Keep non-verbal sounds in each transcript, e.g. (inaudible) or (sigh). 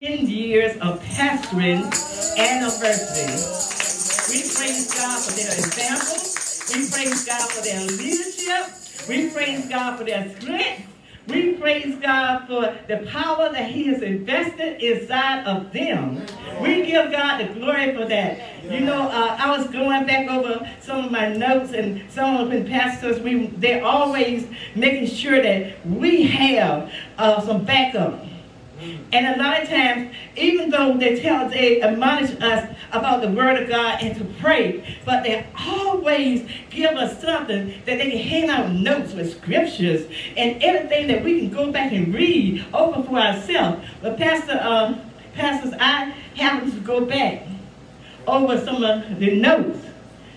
10 years of pastoring anniversary. We praise God for their example. We praise God for their leadership. We praise God for their strength. We praise God for the power that He has invested inside of them. We give God the glory for that. You know, uh, I was going back over some of my notes, and some of the pastors, we they're always making sure that we have uh, some backup. And a lot of times, even though they tell, they admonish us about the word of God and to pray, but they always give us something that they can hand out notes with scriptures and everything that we can go back and read over for ourselves. But Pastor, um, pastors, I happen to go back over some of the notes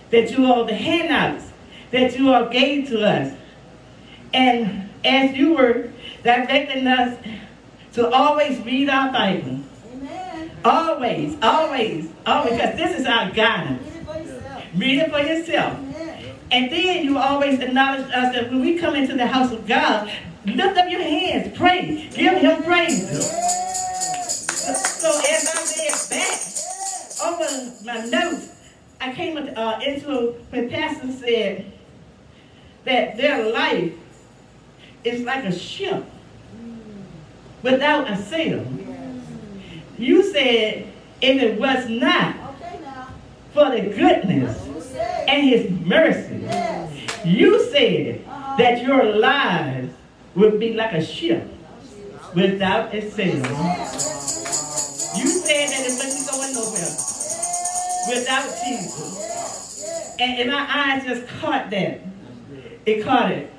that you all, the handouts that you all gave to us. And as you were directing us to always read our Bible. Amen. Always, always, always, because this is our guidance. Read it for yourself. And then you always acknowledge us that when we come into the house of God, lift up your hands, pray, give him praise. So as I read back over my notes, I came uh, into when Pastor said that their life is like a ship without a sail. You said, if it was not for the goodness and his mercy, you said uh-huh. that your lives would be like a ship without a sail. You said that it wasn't going nowhere without Jesus. And, and my eyes just caught that. It caught it.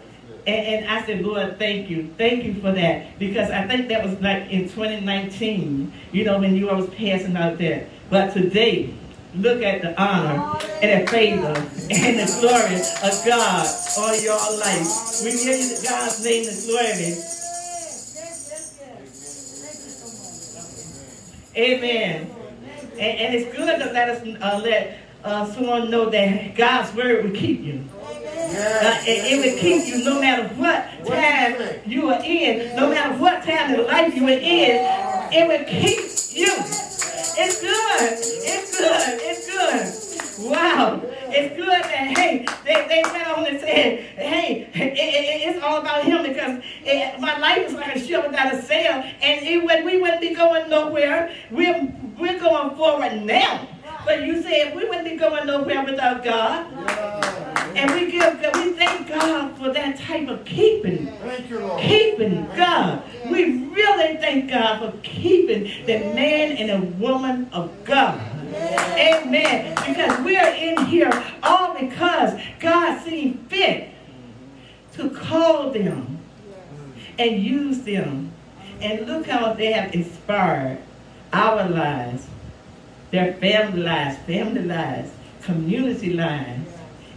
And, and, I said, Lord, thank you. Thank you for that. Because I think that was like in 2019, you know, when you was passing out there. But today, look at the honor and the favor and the glory of God on your life. We give God's name the glory. Amen. And, and it's good to let us uh, let uh, someone know that God's word will keep you. Uh, it, it will keep you no matter what time you are in, no matter what time in life you are in, it will keep you. It's good. It's good. It's good. Wow. It's good that, hey, they, they went on and said, hey, it, it, it's all about him because it, my life is like a ship without a sail. And it, when we wouldn't be going nowhere, we're, we're going forward now. But you said we wouldn't be going nowhere without God. Yeah. And we give we thank God for that type of keeping. You, keeping God. We really thank God for keeping the man and the woman of God. Amen. Because we are in here all because God seen fit to call them and use them. And look how they have inspired our lives, their family lives, family lives, community lives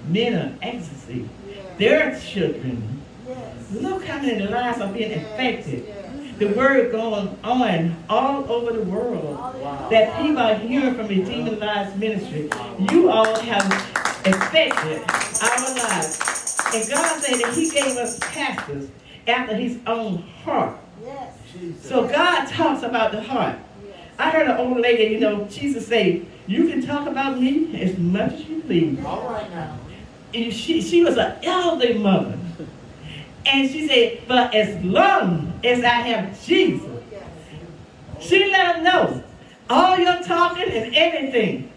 men of ecstasy. Their children. Look how many lives are being affected. The word going on all over the world that people are hearing from Redeeming Lives Ministry. You all have affected our lives. And God said that he gave us pastors after his own heart. So God talks about the heart. I heard an old lady, you know, Jesus say, you can talk about me as much as you please. All right now And she, she was an elderly mother. And she said, but as long as I have Jesus, she let him know all your talking and everything,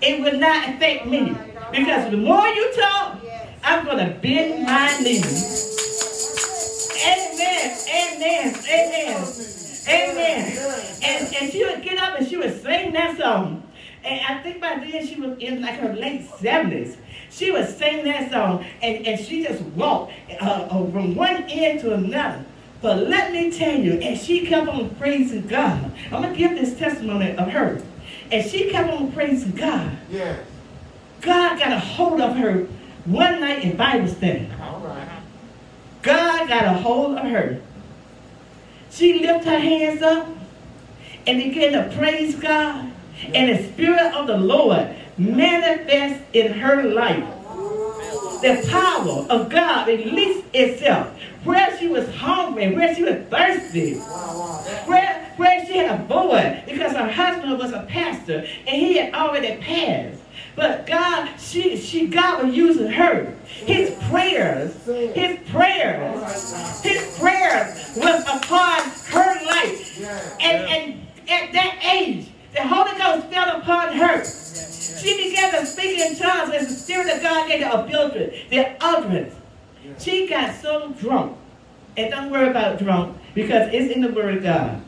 it will not affect me. Because the more you talk, I'm going to bend my knees. Amen, amen, amen, amen. And, and she would get up and she would sing that song. And I think by then she was in like her late 70s. She would sing that song and, and she just walked uh, uh, from one end to another. But let me tell you, and she kept on praising God. I'm going to give this testimony of her. And she kept on praising God. Yeah. God got a hold of her one night in Bible study. All right. God got a hold of her. She lifted her hands up and began to praise God. And the Spirit of the Lord manifest in her life. The power of God released itself where she was hungry, where she was thirsty, where where she had a boy because her husband was a pastor and he had already passed. But God, she, she, God was using her. His prayers, his prayers, his prayers was upon her life. And, and at that age, the Holy Ghost fell upon her. She began to speak in tongues as the Spirit of God gave her ability, the utterance. She got so drunk. And don't worry about drunk because it's in the Word of God.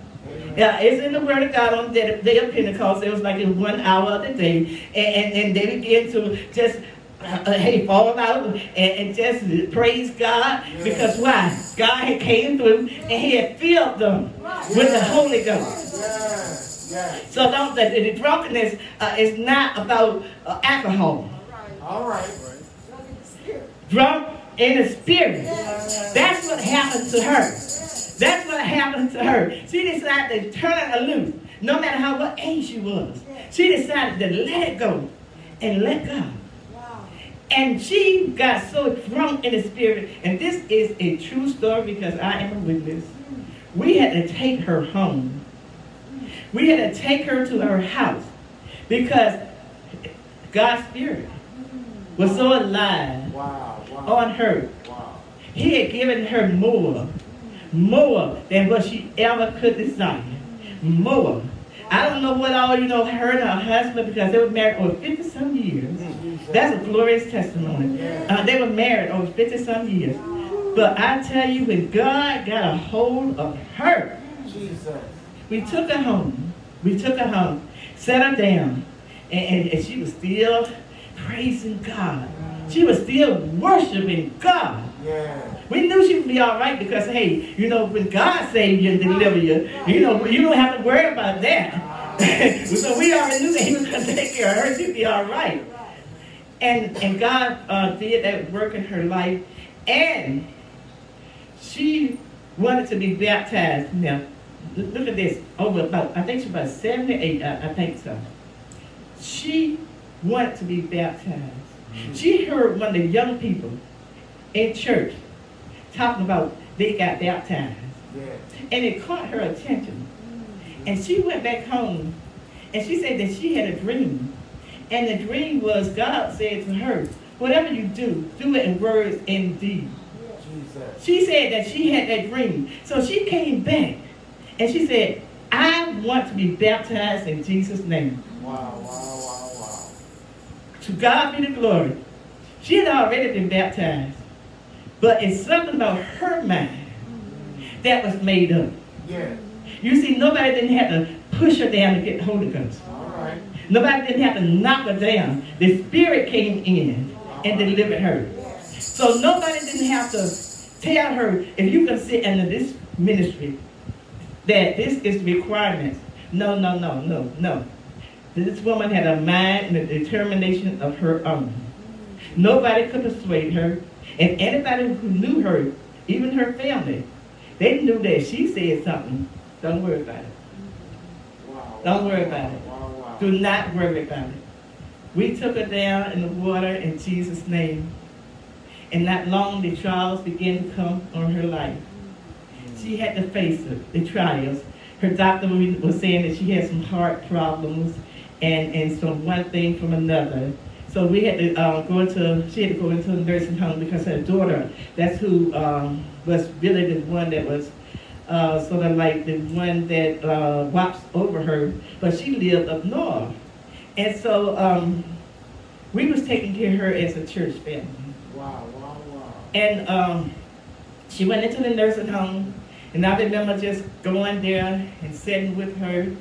Yeah, it's in the Word of God on the day of Pentecost. It was like in one hour of the day. And, and, and they began to just, uh, hey, fall out and, and just praise God. Because why? God had came through and he had filled them with the Holy Ghost. Yes. Yes. So don't, the, the drunkenness uh, is not about uh, alcohol. All right. Drunk in the spirit. That's what happened to her. That's what happened to her. She decided to turn it loose, no matter how what age she was. She decided to let it go and let God. And she got so drunk in the spirit, and this is a true story because I am a witness. Mm. We had to take her home. We had to take her to her house because God's spirit was so alive mm. Wow. Wow. on her. He had given her more, more than what she ever could desire. More. I don't know what all you know her and her husband because they were married over 50 some years. That's a glorious testimony. Uh, they were married over 50 some years. But I tell you, when God got a hold of her, Jesus. we took her home. We took her home, set her down, and, and, and she was still praising God. She was still worshiping God. Yeah. We knew she would be all right because, hey, you know, when God saved you and delivered you, you know, you don't have to worry about that. (laughs) so we already knew that he was going to take care of her. She'd be all right. And, and God uh, did that work in her life. And she wanted to be baptized. Now, look at this. Over about, I think she's about seven or I, I think so. She wanted to be baptized. She heard one of the young people in church talking about they got baptized. Yeah. And it caught her attention. And she went back home and she said that she had a dream. And the dream was God said to her, whatever you do, do it in words and deeds. Jesus. She said that she had that dream. So she came back and she said, I want to be baptized in Jesus' name. Wow. Wow. Wow. Wow. To God be the glory. She had already been baptized. But it's something about her mind that was made up. Yeah. You see, nobody didn't have to push her down to get the Holy Ghost. All right. Nobody didn't have to knock her down. The Spirit came in and delivered her. So nobody didn't have to tell her, if you can sit under this ministry, that this is the requirements. No, no, no, no, no. This woman had a mind and a determination of her own. Nobody could persuade her. And anybody who knew her, even her family, they knew that she said something. Don't worry about it. Wow. Don't worry about it. Wow. Wow. Do not worry about it. We took her down in the water in Jesus' name. And not long the trials began to come on her life. She had to face it, the trials. Her doctor was saying that she had some heart problems and, and some one thing from another. So we had to uh, go into, she had to go into a nursing home because her daughter, that's who um, was really the one that was uh, sort of like the one that uh, watched over her, but she lived up north. And so um, we was taking care of her as a church family. Wow. Wow. Wow. And um, she went into the nursing home, and I remember just going there and sitting with her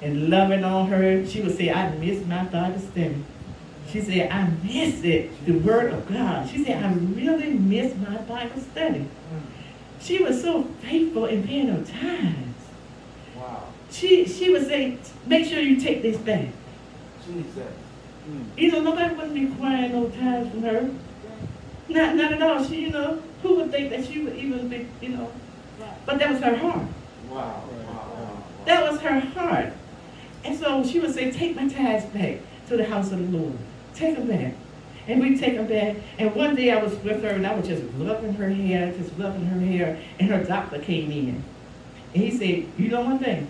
and loving on her. She would say, I miss my daughter study. She said, I miss it, the Word of God. She said, I really miss my Bible study. She was so faithful in paying her tithes. Wow. She, she would say, make sure you take this back. Jesus. Mm. You know, nobody wasn't requiring no tithes from her. Not, not at all. She, you know, who would think that she would even be, you know. But that was her heart. Wow. Wow. Wow. That was her heart. And so she would say, take my tithes back to the house of the Lord. Take them back. And we take them back. And one day I was with her and I was just loving her hair, just loving her hair. And her doctor came in. And he said, you know one thing?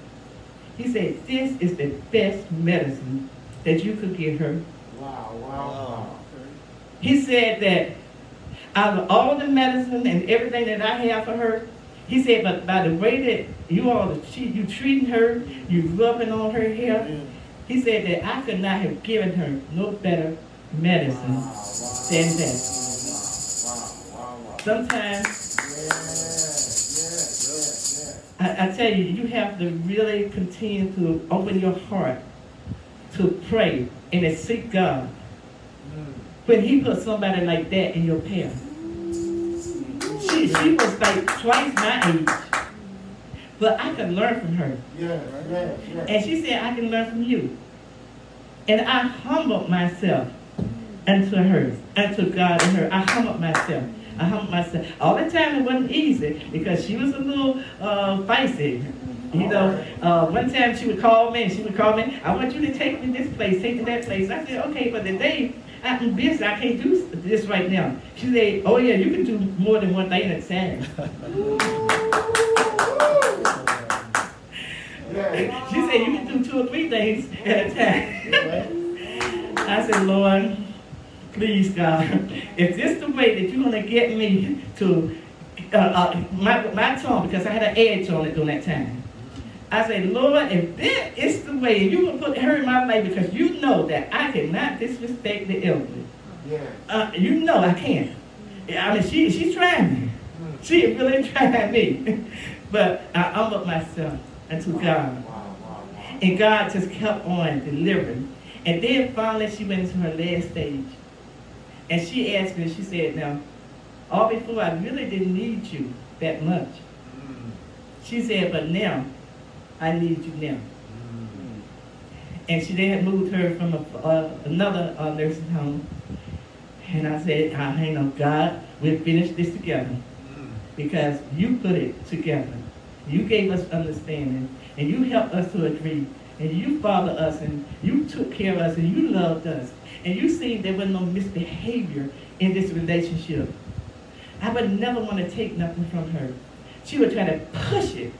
He said, this is the best medicine that you could give her. Wow, wow, wow. He said that out of all the medicine and everything that I have for her, he said, but by the way that you all you treating her, you rubbing on her hair, he said that I could not have given her no better medicine than that. Sometimes I, I tell you, you have to really continue to open your heart to pray and to seek God. When He put somebody like that in your path, she, she was like twice my age, but I could learn from her. Yes. And she said, I can learn from you. And I humbled myself unto her, unto God and her. I humbled myself. I humbled myself. All the time it wasn't easy because she was a little uh, feisty. You know, uh, one time she would call me and she would call me, I want you to take me this place, take me that place. I said, okay, but today I'm busy. I can't do this right now. She said, oh yeah, you can do more than one thing at a time. (laughs) (laughs) She said, you can do two or three things (laughs) at a time. I said, Lord, please, God, if this the way that you're going to get me to uh, uh, my, my tongue, because I had an edge on it during that time. I said, Lord, if this is the way, you're going to put her in my life because you know that I cannot disrespect the elderly. Uh, you know I can't. I mean, she, she's trying me. She really (laughs) trying me. but I humbled myself unto God. And God just kept on delivering. And then finally she went into her last stage. And she asked me, she said, now, all before I really didn't need you that much. She said, but now, I need you now. And she then had moved her from a, uh, another uh, nursing home. And I said, I hang on, God, we'll finish this together. Because you put it together. You gave us understanding, and you helped us to agree, and you fathered us, and you took care of us, and you loved us, and you seen there was no misbehavior in this relationship. I would never want to take nothing from her. She would try to push it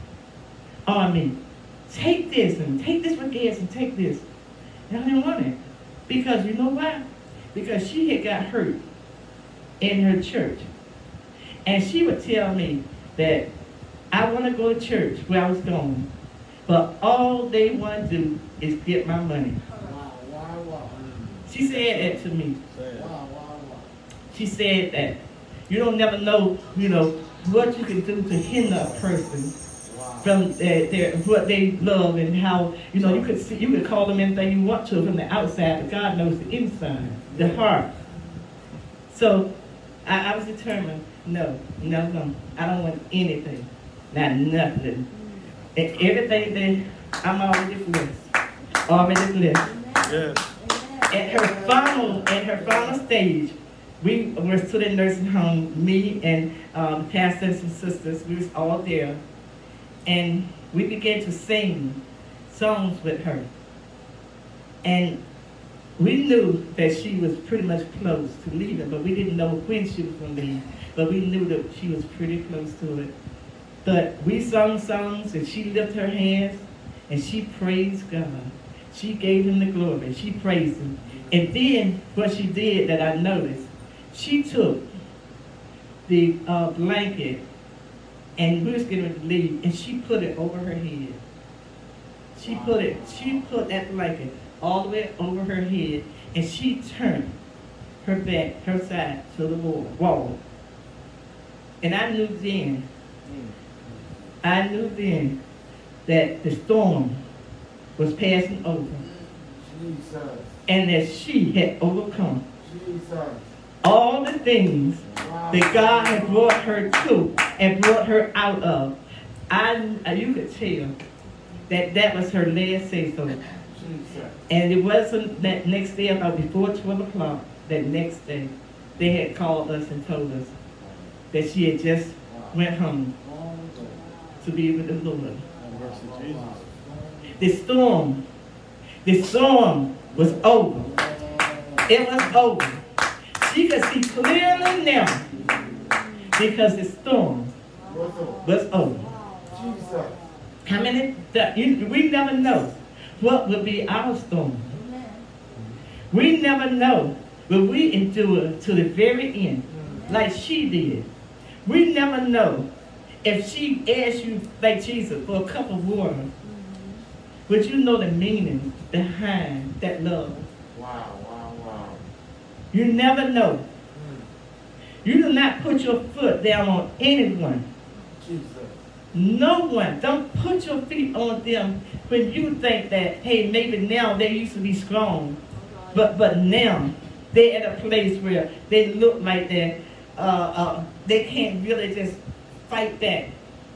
on me. Take this, and take this for gas, and take this. And I didn't want it. Because you know why? Because she had got hurt in her church. And she would tell me that I want to go to church where I was going, but all they want to do is get my money. She said that to me. She said that you don't never know, you know, what you can do to hinder a person from their, their what they love and how you know you could see you could call them anything you want to from the outside, but God knows the inside, the heart. So I, I was determined. No, no, no. I don't want anything, not nothing. And everything that I'm already blessed, already blessed. Yes. At her final, at her final stage, we were still in nursing home. Me and um, pastor and some sisters, we was all there, and we began to sing songs with her. And we knew that she was pretty much close to leaving, but we didn't know when she was going to leave. But we knew that she was pretty close to it. But we sung songs, and she lifted her hands, and she praised God. She gave him the glory. She praised him. And then what she did that I noticed, she took the uh, blanket, and we was getting ready to leave, and she put it over her head. She put it, she put that blanket all the way over her head, and she turned her back, her side to the wall. And I knew then, I knew then that the storm was passing over, Jesus. and that she had overcome Jesus. all the things Wow. that God had brought her to and brought her out of. I, you could tell that that was her last say so. And it wasn't that next day, about before 12 o'clock, that next day, they had called us and told us that she had just went home to be with the Lord. The storm, the storm was over. It was over. She could see clearly now because the storm was over. How many? We never know what will be our storm. We never know will we endure to the very end, like she did. We never know if she asked you, like Jesus, for a cup of water, would you know the meaning behind that love? Wow, wow, wow. You never know. You do not put your foot down on anyone. Jesus. No one. Don't put your feet on them when you think that, hey, maybe now they used to be strong. But but now they're at a place where they look like they uh, uh, they can't really just fight back.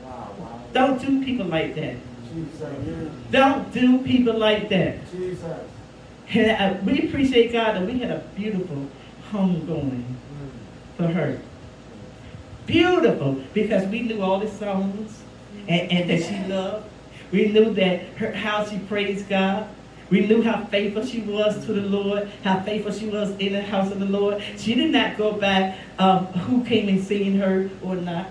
Wow, wow. Don't do people like that. Jesus. Don't do people like that. Jesus. And uh, we appreciate God that we had a beautiful homegoing Mm. for her. Beautiful, because we knew all the songs and, and that she loved. We knew that her, how she praised God. We knew how faithful she was to the Lord, how faithful she was in the house of the Lord. She did not go by um, who came and seen her or not.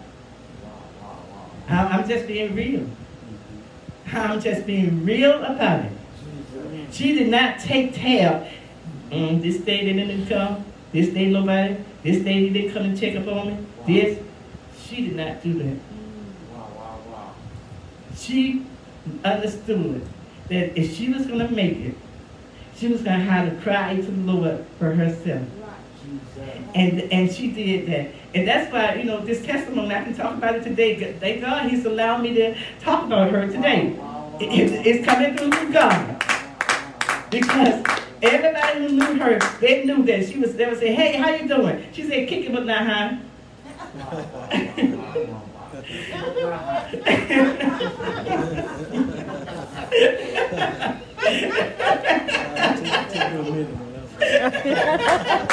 Wow, wow, wow. I- I'm just being real. I'm just being real about it. She did not take tab. Mm, this day they didn't come. This day nobody. This day they didn't come and check up on me. This. She did not do that. Wow, wow, wow. She understood that if she was going to make it, she was going to have to cry to the Lord for herself. And and she did that. And that's why, you know, this testimony, I can talk about it today. Thank God he's allowed me to talk about her today. It- it's, coming through from God. Because everybody who knew her, they knew that she was, they would say, hey, how you doing? She said, kick it but not high. (laughs) (laughs) Take, take you a minute.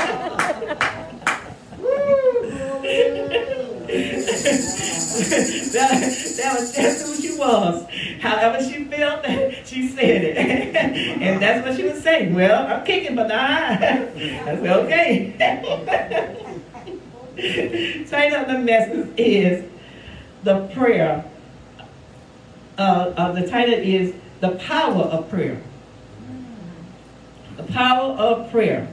Was just who she was. However she felt, she said it. (laughs) and that's what she was saying. Well, I'm kicking, but high. (laughs) I said, okay. (laughs) Title of the message is the prayer. Uh, uh, the title is the power of prayer. The power of prayer.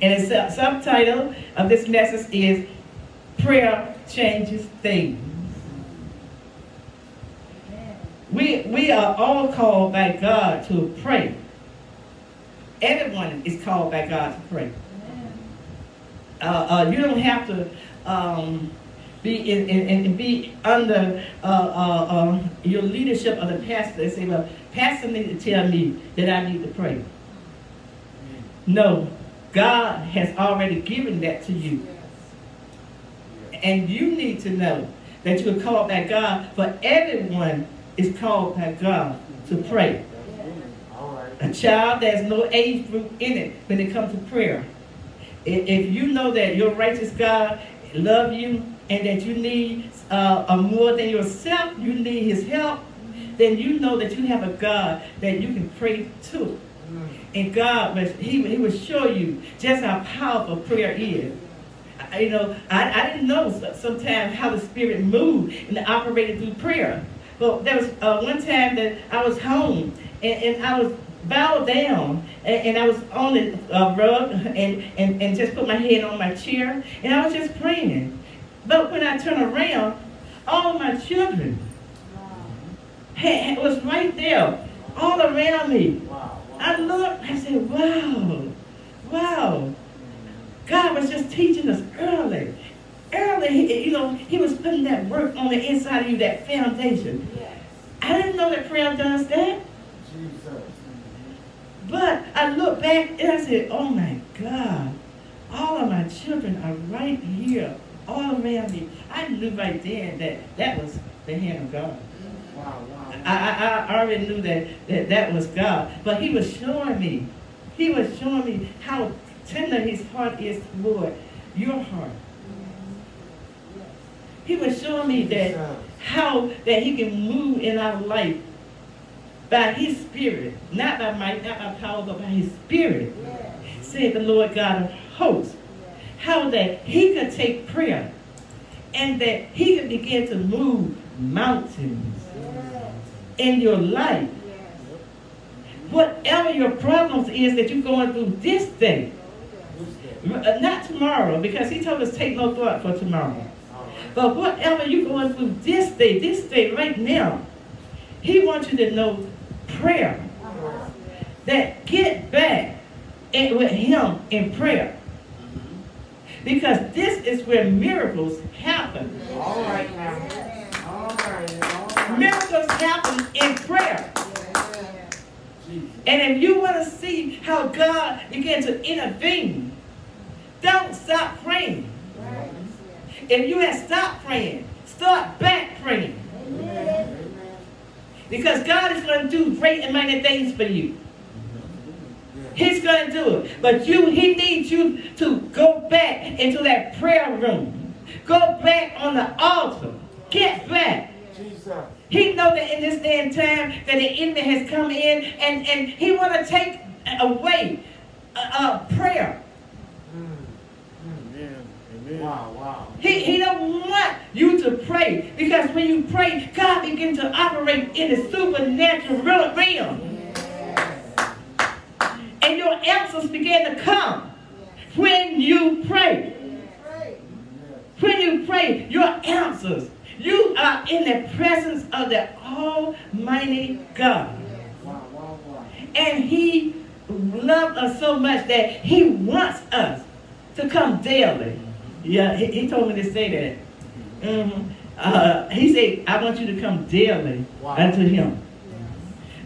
And the subtitle of this message is Prayer Changes Things. We, we are all called by God to pray. Everyone is called by God to pray. Uh, uh, you don't have to um, be in, in, in- be under uh, uh, uh, your leadership of the pastor and say, well, pastor need to tell me that I need to pray. No, God has already given that to you. And you need to know that you are called by God, for everyone is called by God to pray. A child, that has no age group in it when it comes to prayer. If you know that your righteous God love you and that you need uh, more than yourself, you need his help, then you know that you have a God that you can pray to. And God, he, he will show you just how powerful prayer is. You know, I, I didn't know sometimes how the Spirit moved and operated through prayer. But there was uh, one time that I was home and, and I was bowed down and, and I was on the uh, rug and, and, and just put my head on my chair and I was just praying. But when I turned around, all my children had, was right there, all around me. Wow. wow. I looked, I said, wow, wow. God was just teaching us early. Early, he- you know, he was putting that work on the inside of you, that foundation. Yes. I didn't know that prayer does that. Jesus. But I look back and I said, oh my God, all of my children are right here, all around me. I knew right then that that was the hand of God. Wow, wow. I, I, I already knew that, that that was God. But he was showing me, he was showing me how tender his heart is toward your heart. He was showing me that how that he can move in our life by his spirit, not by might, not by power, but by his spirit, said the Lord God of hosts. How that he could take prayer and that he could begin to move mountains. in your life. Whatever your problems is that you're going through this day, uh, not tomorrow, because he told us take no thought for tomorrow. But whatever you're going through this day, this day, right now, he wants you to know prayer. That get back in, with him in prayer. Because this is where miracles happen. All right now. All right. All right. Miracles happen in prayer. And if you want to see how God began to intervene, don't stop praying. If you have stopped praying, start back praying. Amen. Because God is going to do great and mighty things for you. He's going to do it. But you, he needs you to go back into that prayer room. Go back on the altar. Get back. He know that in this day and time that the enemy has come in and, and he want to take away uh, uh, prayer. Mm. Amen. Mm. Amen. Wow. Wow. He, he don't want you to pray because when you pray, God begins to operate in the supernatural realm. And your answers begin to come when you pray. When you pray, your answers. You are in the presence of the Almighty God. And He loved us so much that He wants us to come daily. Yeah, He, he told me to say that. Mhm. Uh, he said, I want you to come daily Wow. unto Him.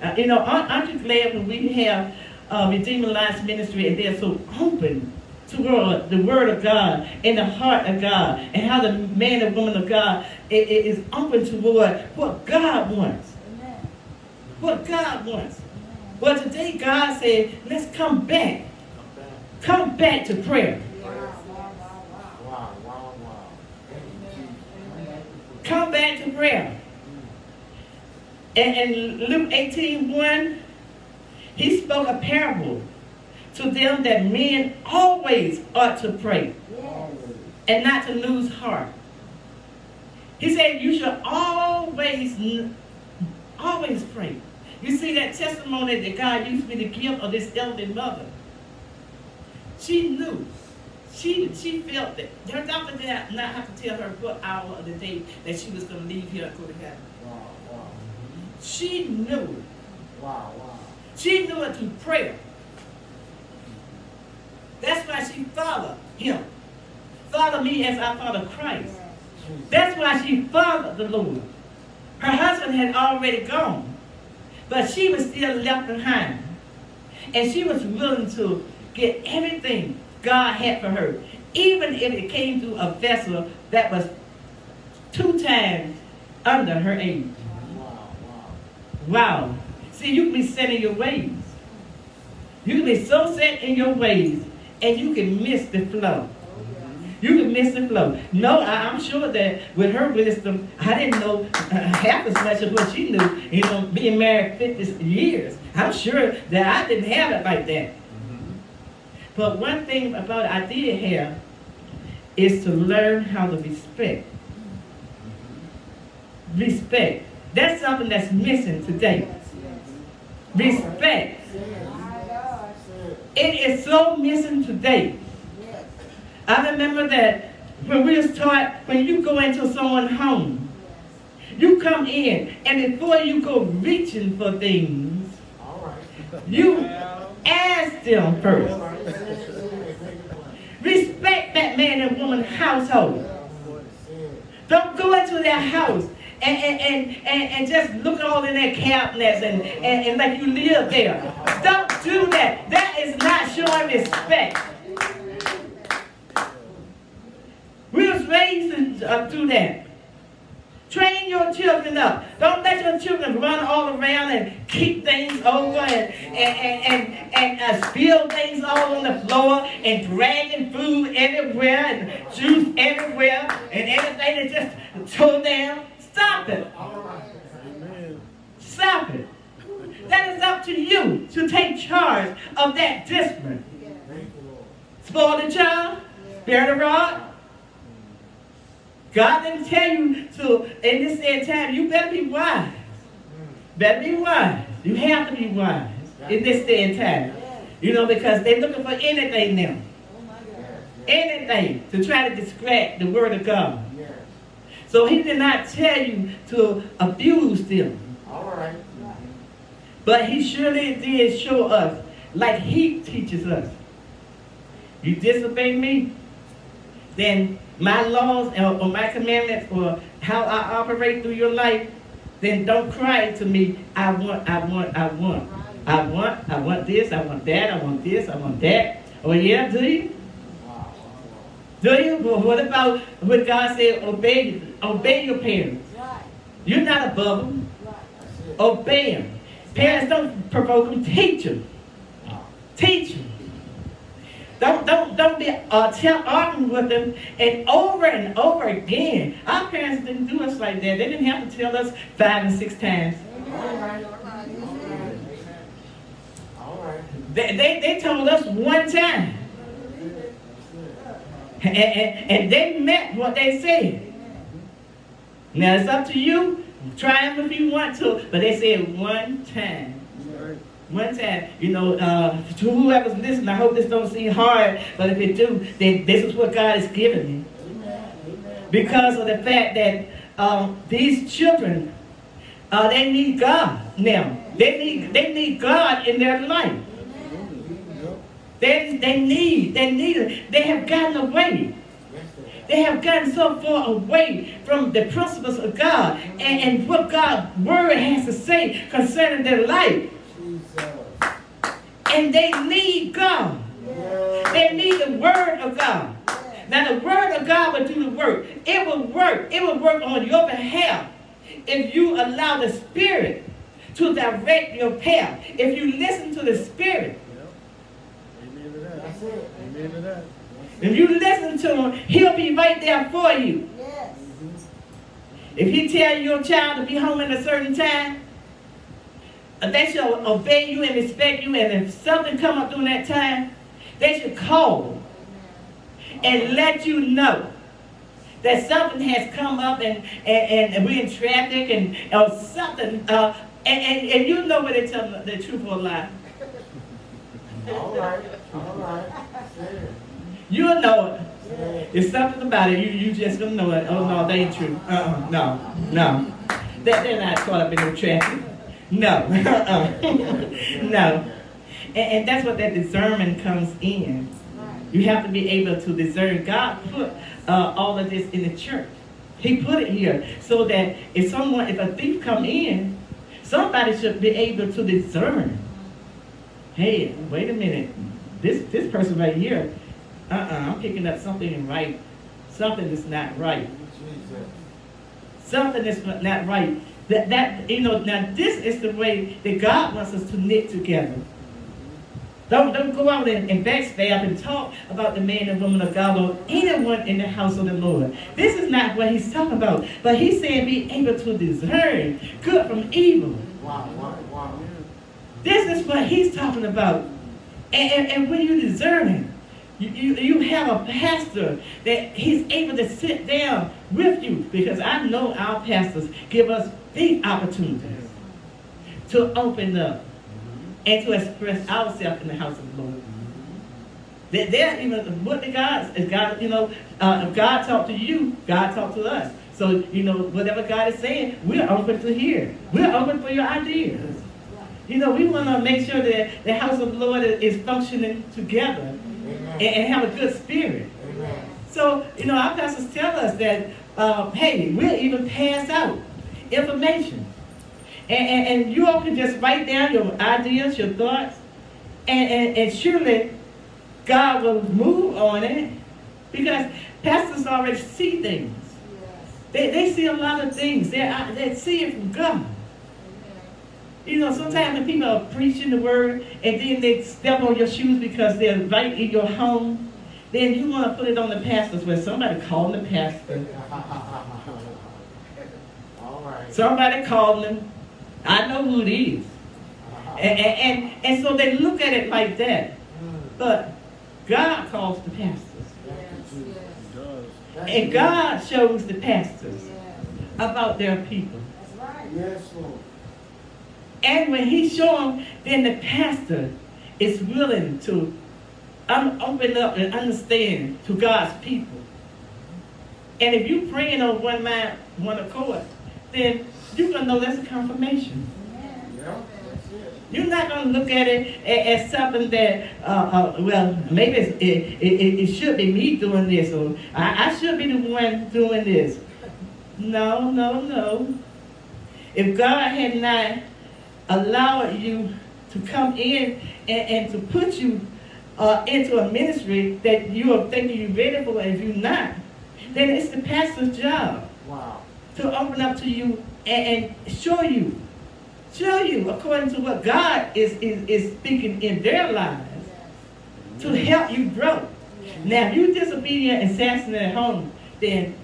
Uh, you know, aren't, aren't you glad when we have uh, Redeeming Lives Ministry and they're so open to word, the Word of God and the heart of God and how the man and woman of God i- i- is open toward what God wants. What God wants. Well, today God said, let's come back. Come back to prayer. Wow. Wow. Wow. Thank you, Jesus. Come back to prayer. And in Luke 18 1, he spoke a parable to them that men always ought to pray and not to lose heart. He said, You should always, always pray. You see that testimony that God used me to give of this elderly mother. She knew. She she felt that. Her doctor did not have to tell her what hour of the day that she was going to leave here and go to heaven. Wow. Wow. She knew. Wow. Wow. She knew it through prayer. That's why she followed him. Follow me as I follow Christ. That's why she followed the Lord. Her husband had already gone, but she was still left behind. And she was willing to get everything God had for her, even if it came through a vessel that was two times under her age. Wow. Wow. Wow. See, you can be set in your ways. You can be so set in your ways, and you can miss the flow. You can miss the flow. No, I, I'm sure that with her wisdom, I didn't know uh, half as much of what she knew. You know, being married 50 years, I'm sure that I didn't have it like that. But one thing about I did have is to learn how to respect. Respect. That's something that's missing today. Respect. It is so missing today. I remember that when we was taught, when you go into someone's home, you come in, and before you go reaching for things, you ask them first. right. Say it, say it, make it plain. Respect that man and woman household. Don't go into their house and, and, and, and, just look all in their cabinets and, and, and like you live there. Don't do that. That is not showing respect. We was raised to uh, do that. Train your children up. Don't let your children run all around and kick things over and, and, and, and, and uh, spill things all on the floor and dragging food everywhere and juice everywhere and everything that just tore down. Stop it. Stop it. That is up to you to take charge of that discipline. Spoil the child, bear the rod. God didn't tell you to, in this day and time, you better be wise. better be wise. You have to be wise in this day and time. You know, because they're looking for anything now. Anything to try to distract the word of God. So he did not tell you to abuse them. All right. But he surely did show us, like he teaches us. You disobey me, then my laws or, my commandments or how I operate through your life, then don't cry to me, I want, I want, I want. I want, I want this, I want that, I want this, I want that. Oh yeah, do you? Do you? Well, what about what God said, obey, obey your parents? You're not above them. Obey them. Parents don't provoke them, teach them. Teach them. Don't, don't, don't be uh, tell, arguing with them and over and over again. Our parents didn't do us like that. They didn't have to tell us five and six times. All right. They, they, they told us one time. And, and, and they meant what they said. Now it's up to you. Try them if you want to. But they said one time. One time, you know, uh, to whoever's listening, I hope this don't seem hard, but if it do, then this is what God has given me. Because of the fact that um, these children, uh, they need God now. They need, they need God in their life. They, they need, they need. They have gotten away. They have gotten so far away from the principles of God and, and what God's word has to say concerning their life. And they need God. They need the word of God. Now the word of God will do the work. It will work. It will work on your behalf if you allow the Spirit to direct your path. If you listen to the Spirit. Amen to that. That's it. Amen to that. If you listen to him, he'll be right there for you. Yes. If he tell your child to be home at a certain time, they should obey you and respect you. And if something come up during that time, they should call and let you know that something has come up and, and, and we're in traffic and or something. Uh, and, and, and you know whether they tell the truth or a lie. All right. All right. You'll know it. It's something about it. You you just don't know it. Oh no, they ain't true. Uh-uh. No, no. They, they're not caught up in no traffic. No. (laughs) No. And, and that's what that discernment comes in. You have to be able to discern. God put uh, all of this in the church. He put it here so that if someone, if a thief come in, somebody should be able to discern. Hey, wait a minute. This this person right here, uh-uh, I'm picking up something right. Something is not right. Jesus. Something is not right. That that you know. Now this is the way that God wants us to knit together. Don't don't go out and, and backstab and talk about the man and woman of God or anyone in the house of the Lord. This is not what he's talking about. But he's saying be able to discern good from evil. Wow. Wow. Wow. This is what he's talking about. And, and, and when you discerning, you, you, you have a pastor that he's able to sit down with you because I know our pastors give us big opportunities to open up and to express ourselves in the house of the Lord. That They're even what the God is God, you know, uh, if God talk to you, God talk to us. So you know, whatever God is saying, we're open to hear. We're open for your ideas. You know, we want to make sure that the house of the Lord is functioning together and, and have a good spirit. Amen. So, you know, our pastors tell us that, uh, hey, we'll even pass out information. And, and, and you all can just write down your ideas, your thoughts, and, and, and surely God will move on it because pastors already see things. They, they see a lot of things. They, uh, they see it from God. You know, sometimes when people are preaching the word and then they step on your shoes because they're right in your home, then you want to put it on the pastors where somebody called the pastor. (laughs) All right. Somebody called him. I know who it is. And, and, and, and so they look at it like that. Mm. But God calls the pastors. Thank you, Jesus. It does. Thank And. God shows the pastors about their people. Yes, Lord. And when he show them, then the pastor is willing to open up and understand to God's people. And if you praying on one mind, one accord, then you're gonna know that's a confirmation. You're not going to look at it as, something that, uh, uh, well, maybe it, it, it should be me doing this, or I, I should be the one doing this. No, no, no. If God had not allowed you to come in and, and to put you uh, into a ministry that you are thinking you're ready for, and if you're not, then it's the pastor's job Wow. to open up to you and, and show you, show you according to what God is, is, is speaking in their lives to help you grow. Now, if you're disobedient and assassinate at home, then,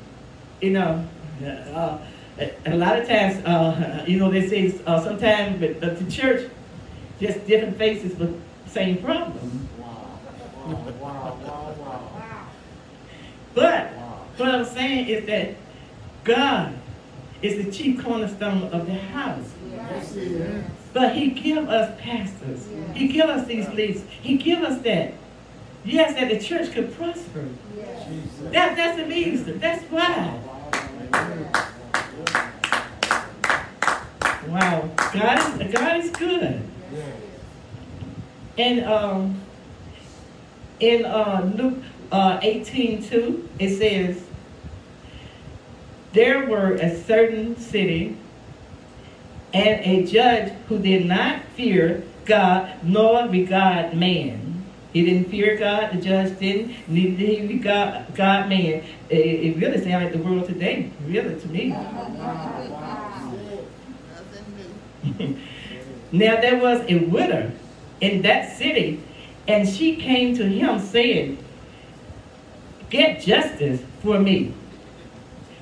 you know, uh, a, a lot of times, uh, (laughs) you know, they say uh, sometimes but, but the church, just different faces, but same problem. Wow. Wow, wow, wow, wow. But Wow. what I'm saying is that God is the chief cornerstone of the house. Yes, he is. But he give us pastors. He give us these leaders. He give us that. Yes, that the church could prosper. Jesus. That, that's the reason. That's why. Wow. God is, God is good. Yes. And um, in uh, Luke uh, 18 2, it says, There were a certain city and a judge who did not fear God nor regard man. He didn't fear God, the judge didn't, neither did he regard God man. It, it really sounds like the world today, really, to me. (laughs) now there was a widow in that city, and she came to him saying, Get justice for me.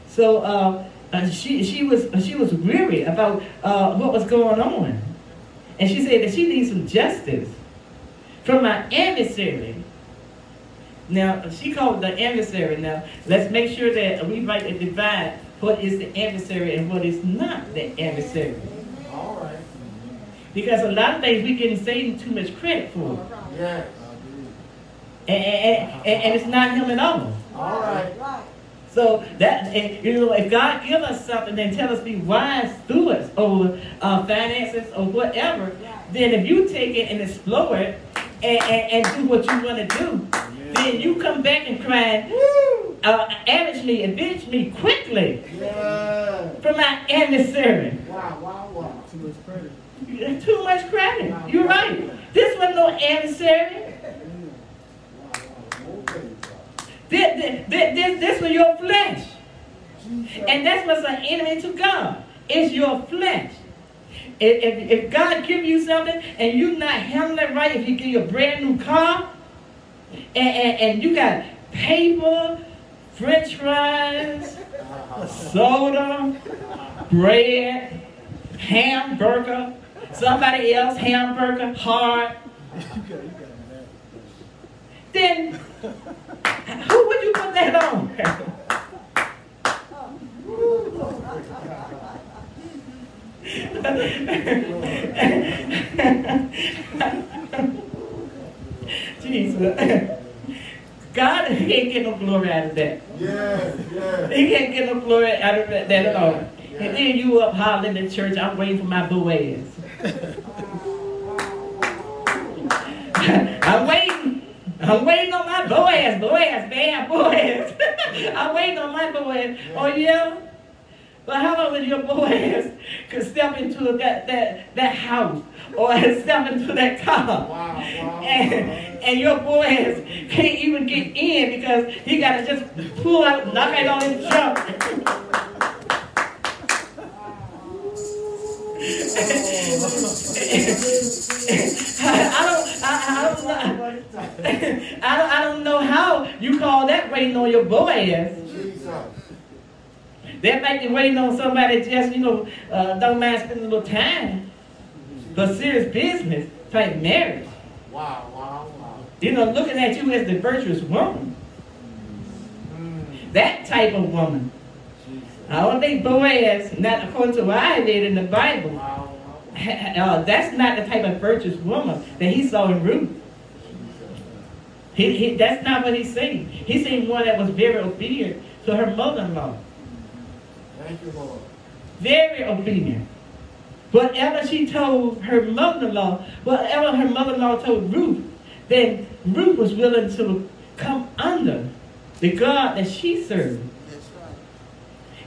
So uh, uh, she, she, was, she was weary about uh, what was going on. And she said that she needs some justice from my adversary. Now, she called the adversary. Now, let's make sure that we write and divide what is the adversary and what is not the adversary. All right. Because a lot of things we give Satan too much credit for. Yes. And, and, and, and it's not him at all. All right. So that and, you know, if God give us something, then tell us be wise stewards over uh, finances or whatever. Then if you take it and explore it and, and, and do what you want to do, then you come back and cry, "Woo! Uh, avenge me, avenge me quickly Yes. from my adversary. Wow, wow, wow. Too much credit. Too much credit. You're right. This was no adversary. Wow, wow. Okay. This, this, this, this was your flesh. And that's what's an enemy to God. It's your flesh. If, if, God give you something and you're not handling it right, if he give you a brand new car, and, and, and you got paper, french fries, (laughs) soda, bread, hamburger, somebody else hamburger, hard, You got, you got that. then who would you put that on? Jesus. God he can't get no glory out of that. Yes, yes. He can't get no glory out of that, at all. And then you up hollering in church, I'm waiting for my Boaz. (laughs) I'm waiting. I'm waiting on my Boaz. Boaz, man, Boaz. (laughs) I'm waiting on my Boaz. Oh, yeah? But how about when your Boaz (laughs) could step into that, that, that house or step into that car? Wow, wow. And, and your Boaz can't even get in because he got to just pull out, knock it on his jump. I don't, I, I don't know. (laughs) I don't, I don't know how you call that waiting on your Boaz. Jesus. That might be waiting on somebody just, you know, uh, don't mind spending a little time. But serious business, type marriage. Wow, wow, wow. You know, looking at you as the virtuous woman. Mm. That type of woman. I don't think Boaz, not according to what I read in the Bible, uh, that's not the type of virtuous woman that he saw in Ruth. He, he, that's not what he's saying. He's saying one that was very obedient to her mother-in-law. Thank you, Lord. Very obedient. Whatever she told her mother-in-law, whatever her mother-in-law told Ruth, then Ruth was willing to come under the God that she served.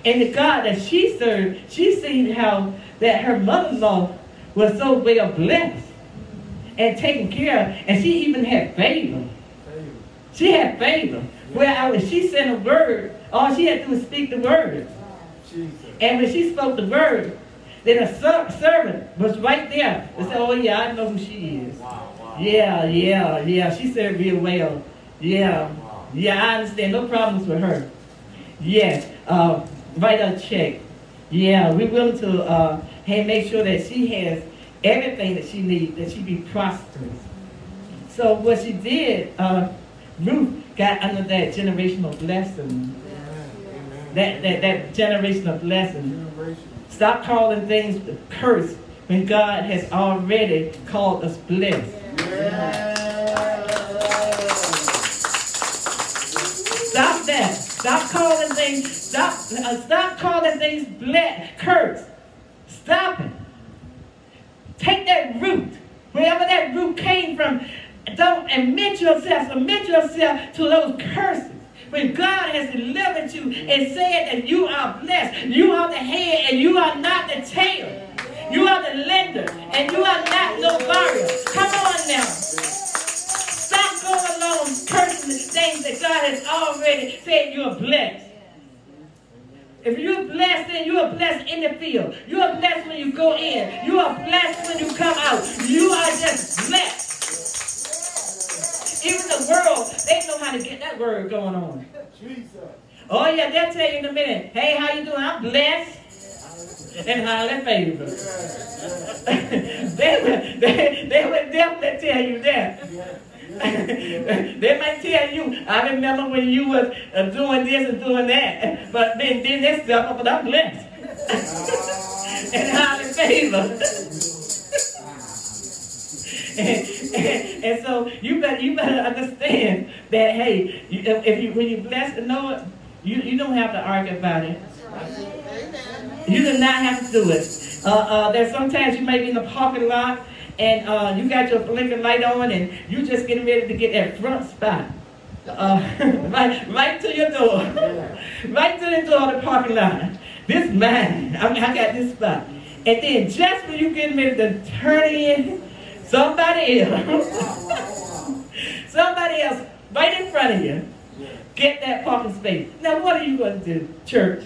And the God that she served, she seen how that her mother-in-law was so well blessed and taken care of, and she even had favor. She had favor. Where when she sent a word, all she had to do was speak the word. Jesus. And when she spoke the word, then a ser- servant was right there and said, Oh yeah, I know who she is. Wow, wow. Yeah, yeah, yeah. She said real well. Yeah. Yeah, I understand. No problems with her. Yes. Uh, write a check. Yeah, we're willing to uh, hey, make sure that she has everything that she needs, that she be prosperous. So what she did, uh, Ruth got under that generational blessing. That, that, that generational blessing. Stop calling things cursed when God has already called us blessed. Stop calling things. Stop. Uh, stop calling things blessed, cursed. Stop it. Take that root, wherever that root came from. Don't admit yourself. Submit yourself to those curses. When God has delivered you and said that you are blessed, you are the head and you are not the tail. You are the lender and you are not no borrower. Come on now. Stop going along cursing the things that God has already said you are blessed. If you're blessed, then you are blessed in the field. You are blessed when you go in. You are blessed when you come out. You are just blessed. Even the world, they know how to get that word going on. Oh yeah, they'll tell you in a minute. Hey, how you doing? I'm blessed and highly favored. they, (laughs) they, they would definitely tell you that. They might tell you, I remember when you was uh, doing this and doing that, but then, then they step up and I'm blessed. (laughs) and highly favored. and, (laughs) and, and so you better you better understand that hey, you, if you when you bless the Lord, you, you don't have to argue about it. You do not have to do it. Uh, uh, there's sometimes you may be in the parking lot and uh, you got your blinking light on and you just getting ready to get that front spot. Uh, (laughs) right, right to your door. right to the door of the parking lot. This man, I, mean, I got this spot. And then just when you getting ready to turn in, somebody else, (laughs) somebody else right in front of you, get that parking space. Now what are you going to do, church?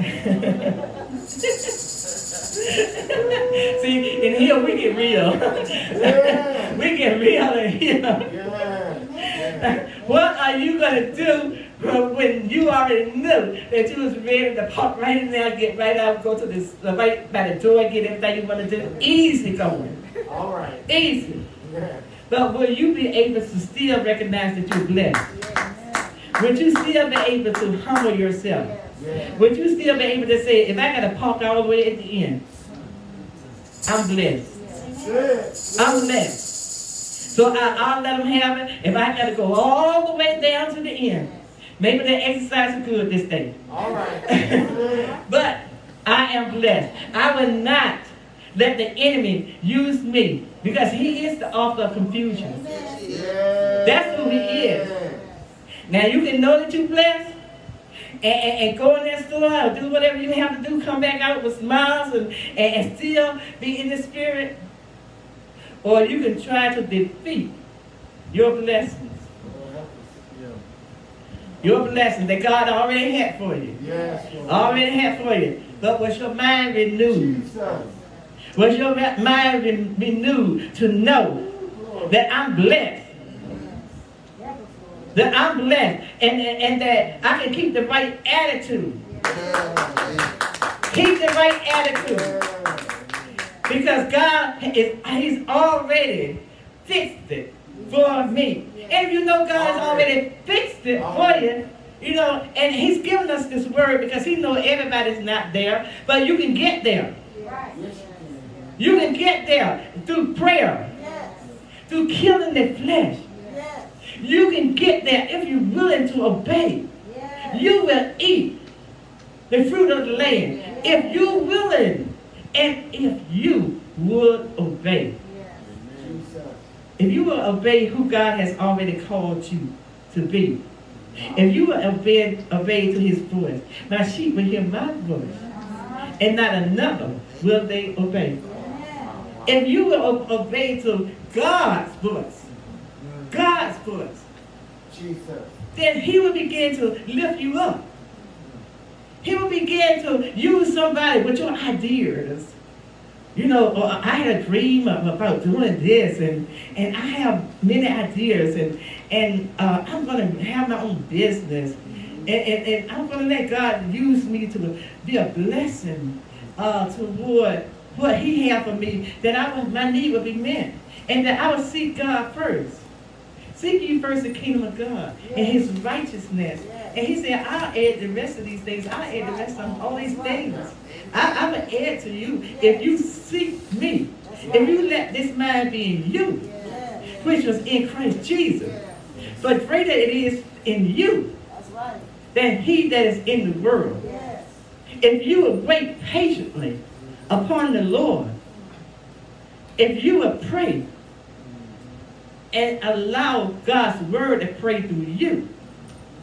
(laughs) (laughs) See, in here we get real. (laughs) we get real in here. Yeah. (laughs) What are you going to do when you already knew that you was ready to pop right in there, get right out, go to this, right by the door, get everything you want to do? Easy going. All right. Easy. Yeah. But will you be able to still recognize that you're blessed? Would you still be able to humble yourself? Yeah. Would you still be able to say, if I got to park all the way at the end, I'm blessed. Good. I'm blessed. So I, I'll let them have it. If I got to go all the way down to the end, maybe the exercise is good this day. All right. (laughs) But I am blessed. I will not let the enemy use me because he is the author of confusion. Yeah. That's who he is. Now you can know that you're blessed and, and, and go in that store or do whatever you have to do, come back out with smiles and, and, and still be in the spirit. Or you can try to defeat your blessings. Your blessings that God already had for you. Yes. Lord. Already had for you. But was your mind renewed? Jesus. Was your mind re- renewed to know that I'm blessed? That I'm blessed and, and, and that I can keep the right attitude. Keep the right attitude. Because God is He's already fixed it for me. And if you know God has already fixed it for you, You know, and he's given us this word because he knows everybody's not there, but you can get there. You can get there through prayer, through killing the flesh. Yes. You can get there if you're willing to obey. Yes. You will eat the fruit of the land if you're willing and if you would obey. Yes. If you will obey who God has already called you to be. If you will obey, obey to his voice. My sheep will hear my voice. Uh-huh. And not another will they obey. If you will obey to God's voice, God's voice, Jesus. then he will begin to lift you up. He will begin to use somebody with your ideas. You know, I had a dream about doing this, and, and I have many ideas, and, and uh, I'm going to have my own business. And, and, and I'm going to let God use me to be a blessing uh, toward what He has for me, that I will, my need will be met, and that I will seek God first. Seek ye first the kingdom of God and his righteousness. And he said, I'll add the rest of these things. I'll add the rest of all these things. I, I'm going to add to you if you seek me. If you let this mind be in you, which was in Christ Jesus. But greater it is in you than he that is in the world. If you will wait patiently upon the Lord, if you will pray and allow God's word to pray through you,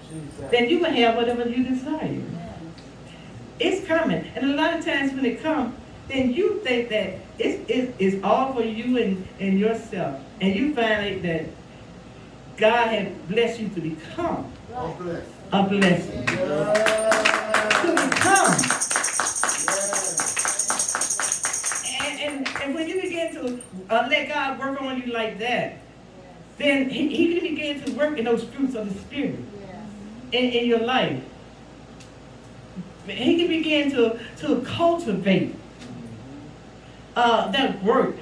Jesus. then you will have whatever you desire. It's coming. And a lot of times when it comes, then you think that it's, it's, it's all for you and, and yourself. And you find that God has blessed you to become a blessing. To Yes. become Yes. And, and, and when you begin to uh, let God work on you like that, then he, he can begin to work in those fruits of the Spirit Yes. in, in your life. He can begin to, to cultivate uh, that work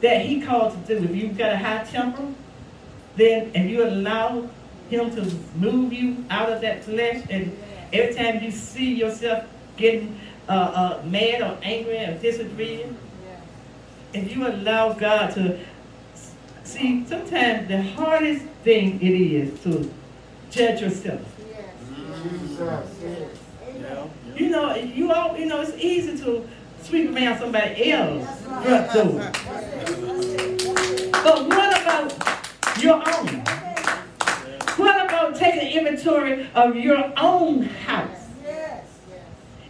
that he called to do. If you've got a high temper, then if you allow him to move you out of that flesh, and every time you see yourself getting uh, uh, mad or angry or disagreeing, if you allow God to see, sometimes the hardest thing it is to judge yourself. Yes. Jesus. Yes. Yeah. You know, you all, you know, it's easy to sweep around somebody else's front door. But what about your own? What about taking inventory of your own house?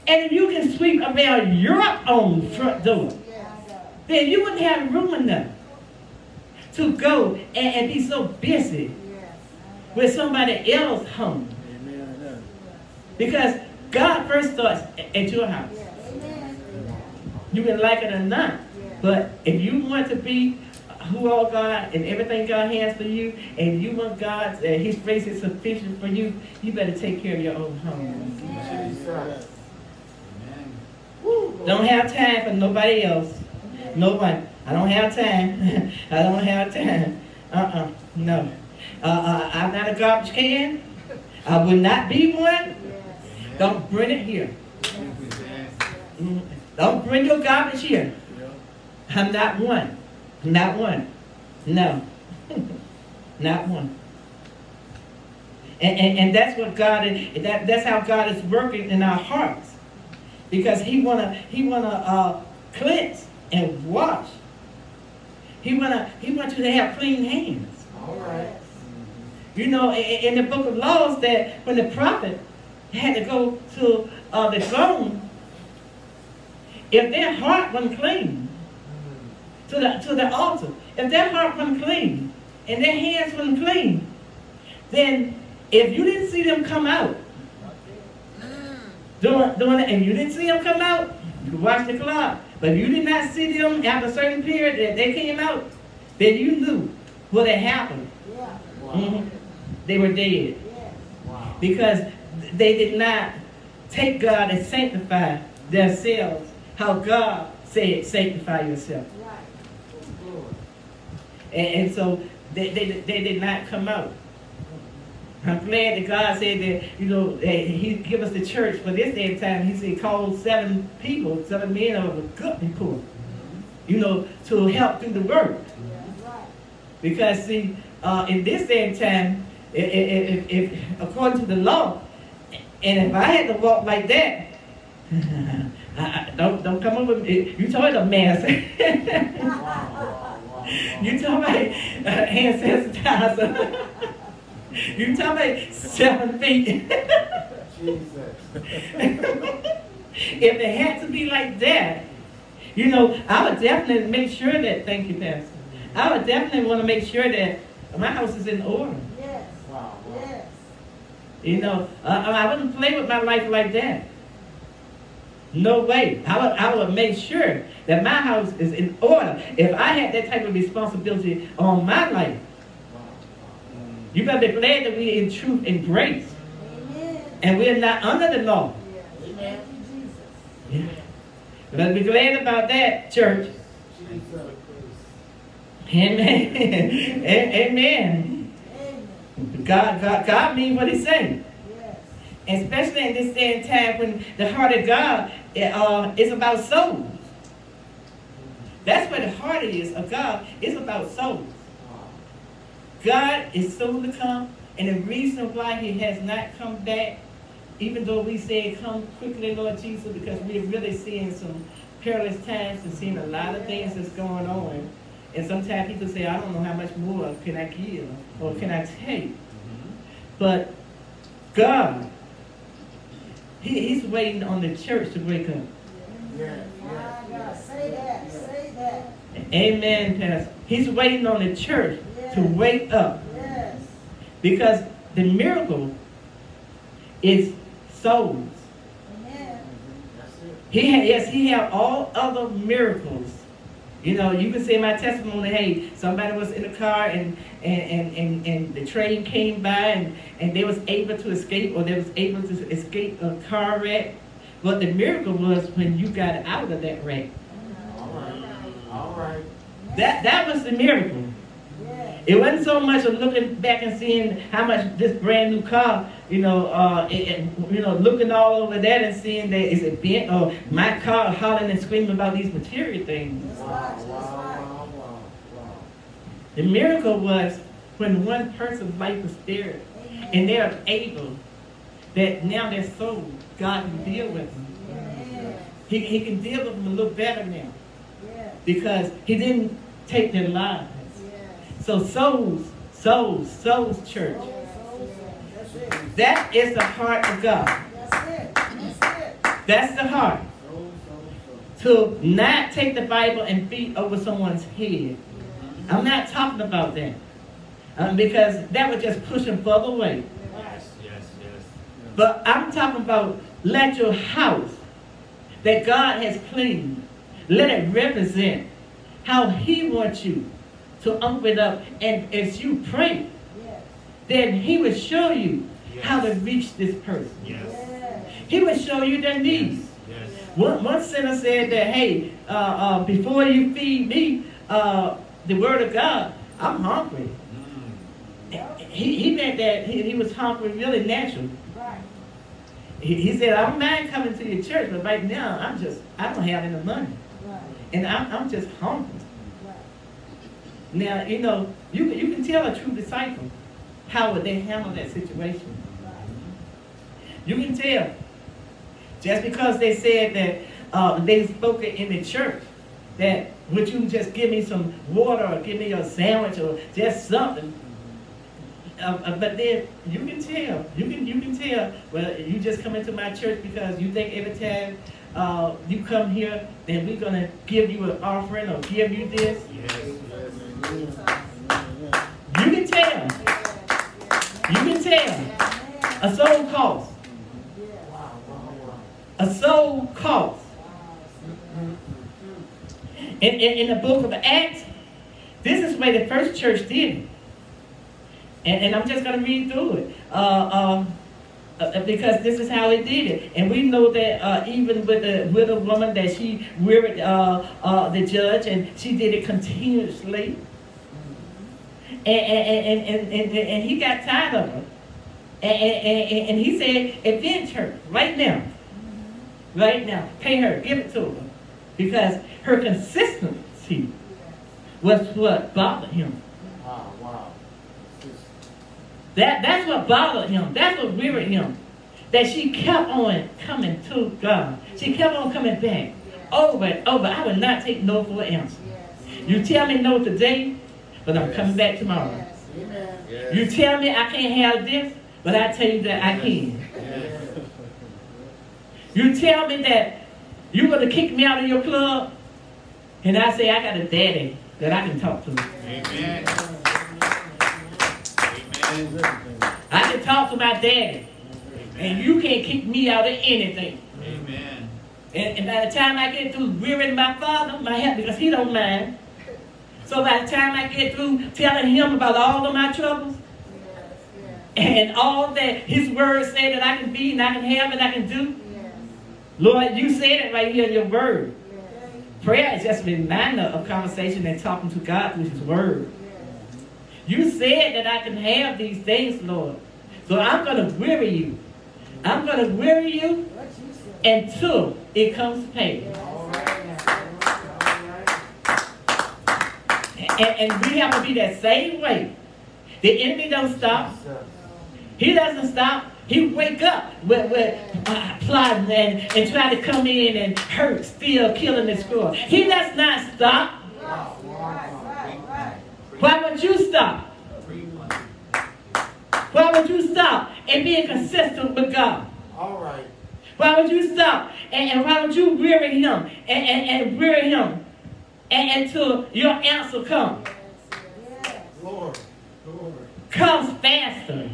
And if you can sweep around your own front door, then you wouldn't have room enough to go and, and be so busy with somebody else's home. Because God first starts at your house. You can like it or not. But if you want to be who all God and everything God has for you, and you want God, uh, His grace is sufficient for you, you better take care of your own home. Jesus. Don't have time for nobody else. No one. I don't have time. (laughs) I don't have time. Uh-uh. No. Uh, uh, I'm not a garbage can. I will not be one. Don't bring it here. Don't bring your garbage here. I'm not one. Not one. No. (laughs) not one. And, and, and that's what God is, that, that's how God is working in our hearts. Because He wanna He wanna uh, cleanse and wash. He wanna He wants you to have clean hands. All right. You know, in, in the book of laws that when the prophet had to go to uh, the throne, if their heart wasn't clean, to the to the altar, if their heart wasn't clean and their hands wasn't clean, then if you didn't see them come out, doing, doing it, and you didn't see them come out, you could watch the clock. But if you did not see them after a certain period that they came out, then you knew what had happened. Yeah. Mhm. They were dead Yes. Wow. because they did not take God and sanctify themselves how God said sanctify yourself. Right. And, and so they, they, they did not come out. I'm glad that God said that, you know, that He give us the church for this and time. He said, call seven people, seven men of a good report, you know, to help do the work. Because, see, uh, in this and time, if, if, if, according to the law, and if I had to walk like that, (laughs) I, I, don't, don't come me. You told a mess. you talking about uh, (laughs) hand sensitizer. (laughs) you tell me seven feet. Jesus. if it had to be like that, you know, I would definitely make sure that, thank you, Pastor. I would definitely want to make sure that my house is in order. Yes. Wow, wow. Yes. You know, uh, I wouldn't play with my life like that. No way. I would, I would make sure that my house is in order. If I had that type of responsibility on my life, you better be glad that we're in truth and grace. Amen. And we're not under the law. Yes. Thank you, Jesus. Yeah. Better be glad about that, church. Jesus. Amen. (laughs) Amen. Amen. God, God, God means what He say. Yes. Especially in this day and time when the heart of God uh, is about souls. That's what the heart is of God. It's about souls. God is soon to come, and the reason why He has not come back, even though we say, "Come quickly, Lord Jesus," because we're really seeing some perilous times and seeing a lot of things that's going on. And sometimes people say, "I don't know how much more can I give or can I take," but God, he, He's waiting on the church to wake up. Yes, My yes, God. Say that. Say that. Amen, Pastor. He's waiting on the church to wake up. Yes. Because the miracle is souls. Amen. He had, yes, he had all other miracles. You know, you can say my testimony, hey, somebody was in a car and and, and, and, and the train came by and, and they was able to escape or they was able to escape a car wreck. But the miracle was when you got out of that wreck. All right. All right. That that was the miracle. It wasn't so much of looking back and seeing how much this brand new car, you know, uh, it, it- you know, looking all over that and seeing that is it bent or my car hollering and screaming about these material things. Wow, wow, wow, wow, wow. The miracle was when one person's life was spared and they're able that now their soul, God can deal with them. He, he can deal with them a little better now because he didn't take their lives. So souls, souls, souls church. That is the heart of God. That's the heart. To not take the Bible and beat over someone's head. I'm not talking about that. Um, because that would just push them further away. Yes, yes, yes. But I'm talking about let your house that God has cleaned, let it represent how He wants you to open it up. And as you pray, Yes. then He will show you how to reach this person. Yes, Yes. He will show you their needs. yes. One, one sinner said that, hey, uh, uh, before you feed me uh, the word of God, I'm hungry. He, he meant that he, he was hungry really natural. Right. He, he said, I don't mind coming to your church, but right now I'm just, I don't have any money. Right. And I'm, I'm just hungry. Now, you know, you, can- you can tell a true disciple how would they handle that situation. You can tell. Just because they said that uh, they spoke it in the church, that would you just give me some water or give me a sandwich or just something? Uh, uh, but then you can tell, you can you can tell. Well, you just come into my church because you think every time uh, you come here, then we're gonna give you an offering or give you this. You can tell. You can tell. A soul cost. Wow, wow, wow. A soul cost. In, in, in the book of Acts, this is where the first church did it. And, and I'm just going to read through it. Uh, um, uh, because this is how it did it. And we know that uh, even with a woman that she wearied uh, uh, the judge and she did it continuously. And, and, and, and, and, and he got tired of her. And, and, and, and he said, avenge her right now. Right now. Pay her. Give it to her. Because her consistency was what bothered him. Wow, wow. That, that's what bothered him. That's what wearied him. That she kept on coming to God. She kept on coming back. Over and over. I would not take no for an answer. You tell me no today, but I'm coming back tomorrow. Amen. You tell me I can't have this, but I tell you that I can. You tell me that you're going to kick me out of your club, and I say I got a daddy that I can talk to. Amen. Amen. I can talk to my daddy, and you can't kick me out of anything. Amen. And, and by the time I get through rearing my father, my help, because he don't mind. So by the time I get through telling him about all of my troubles, and all that his word say that I can be and I can have and I can do, Lord, you said it right here in your word. Prayer is just a reminder of conversation and talking to God through his word. You said that I can have these things, Lord. So I'm going to weary you. I'm going to weary you said. until it comes to pass. All right. All right. And, and we have to be that same way. The enemy don't stop. He doesn't stop. He wake up with, with uh, plotting and, and trying to come in and hurt, steal, kill, and destroy. He does not stop. Wow, wow, Right, wow. right, right. Why would you stop? Why would you stop and being consistent with God? All right. Why would you stop? And, and why would you weary him and, and, and weary him and, until your answer comes? Yes. Lord. Lord. Comes faster.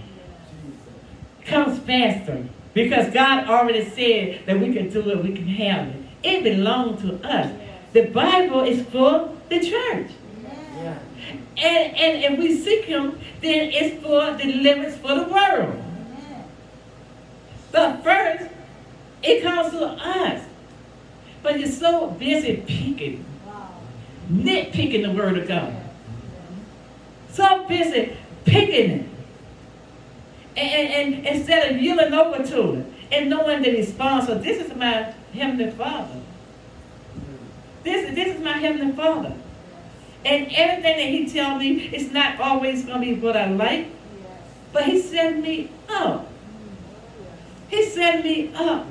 Comes faster. Because God already said that we can do it, we can have it. It belongs to us. The Bible is for the church. Yeah. And, and if we seek him, then it's for deliverance for the world. But first, it comes to us. But you're so busy picking, Wow. Nitpicking the word of God. So busy picking it. And, and, and instead of yielding over to it and knowing the response of this is my heavenly father. This, this is my heavenly father. And everything that he tells me is not always going to be what I like, but he set me up. He set me up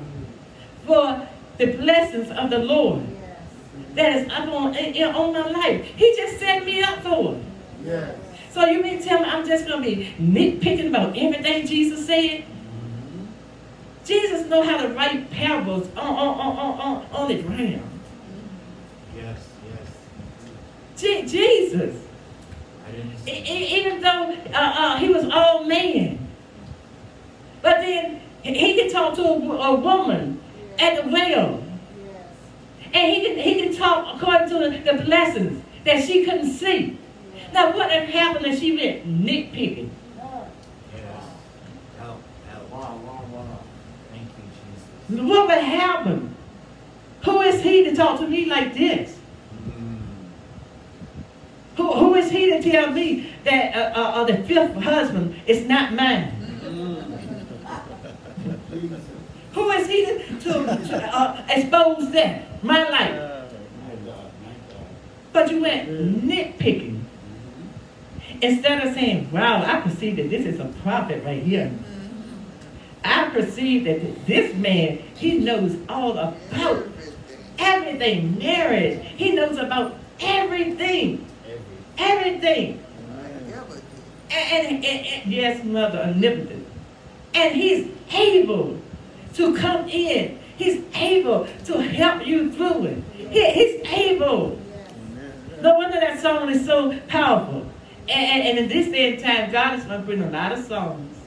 for the blessings of the Lord. That is up on, on my life. He just set me up for it. Yes. So you mean tell me I'm just going to be nitpicking about everything Jesus said? Jesus know how to write parables on, on, on, on, on, on the ground. Yes, yes. Je- Jesus, I didn't e- even though uh, uh, he was all man, but then he could talk to a, a woman at the well. Yes. And he can, he can talk according to the, the blessings that she couldn't see. Now, what had happened if she went nitpicking? Yes. Help, help. Wow, wow, wow. Thank you, Jesus. What would happen? Who is he to talk to me like this? Mm. Who, who is he to tell me that uh, uh, uh, the fifth husband is not mine? Jesus. Who is he to, to, to uh, expose that? My life. But you went nitpicking. Instead of saying, wow, I perceive that this is a prophet right here. Mm-hmm. I perceive that this man, he knows all about everything, marriage. He knows about everything. Everything. And, and, and- and- yes, mother, omnipotent. And he's able to come in. He's able to help you through it. He- he's able. No wonder that song is so powerful. And, and, and in this day and time, God is going to bring a lot of songs.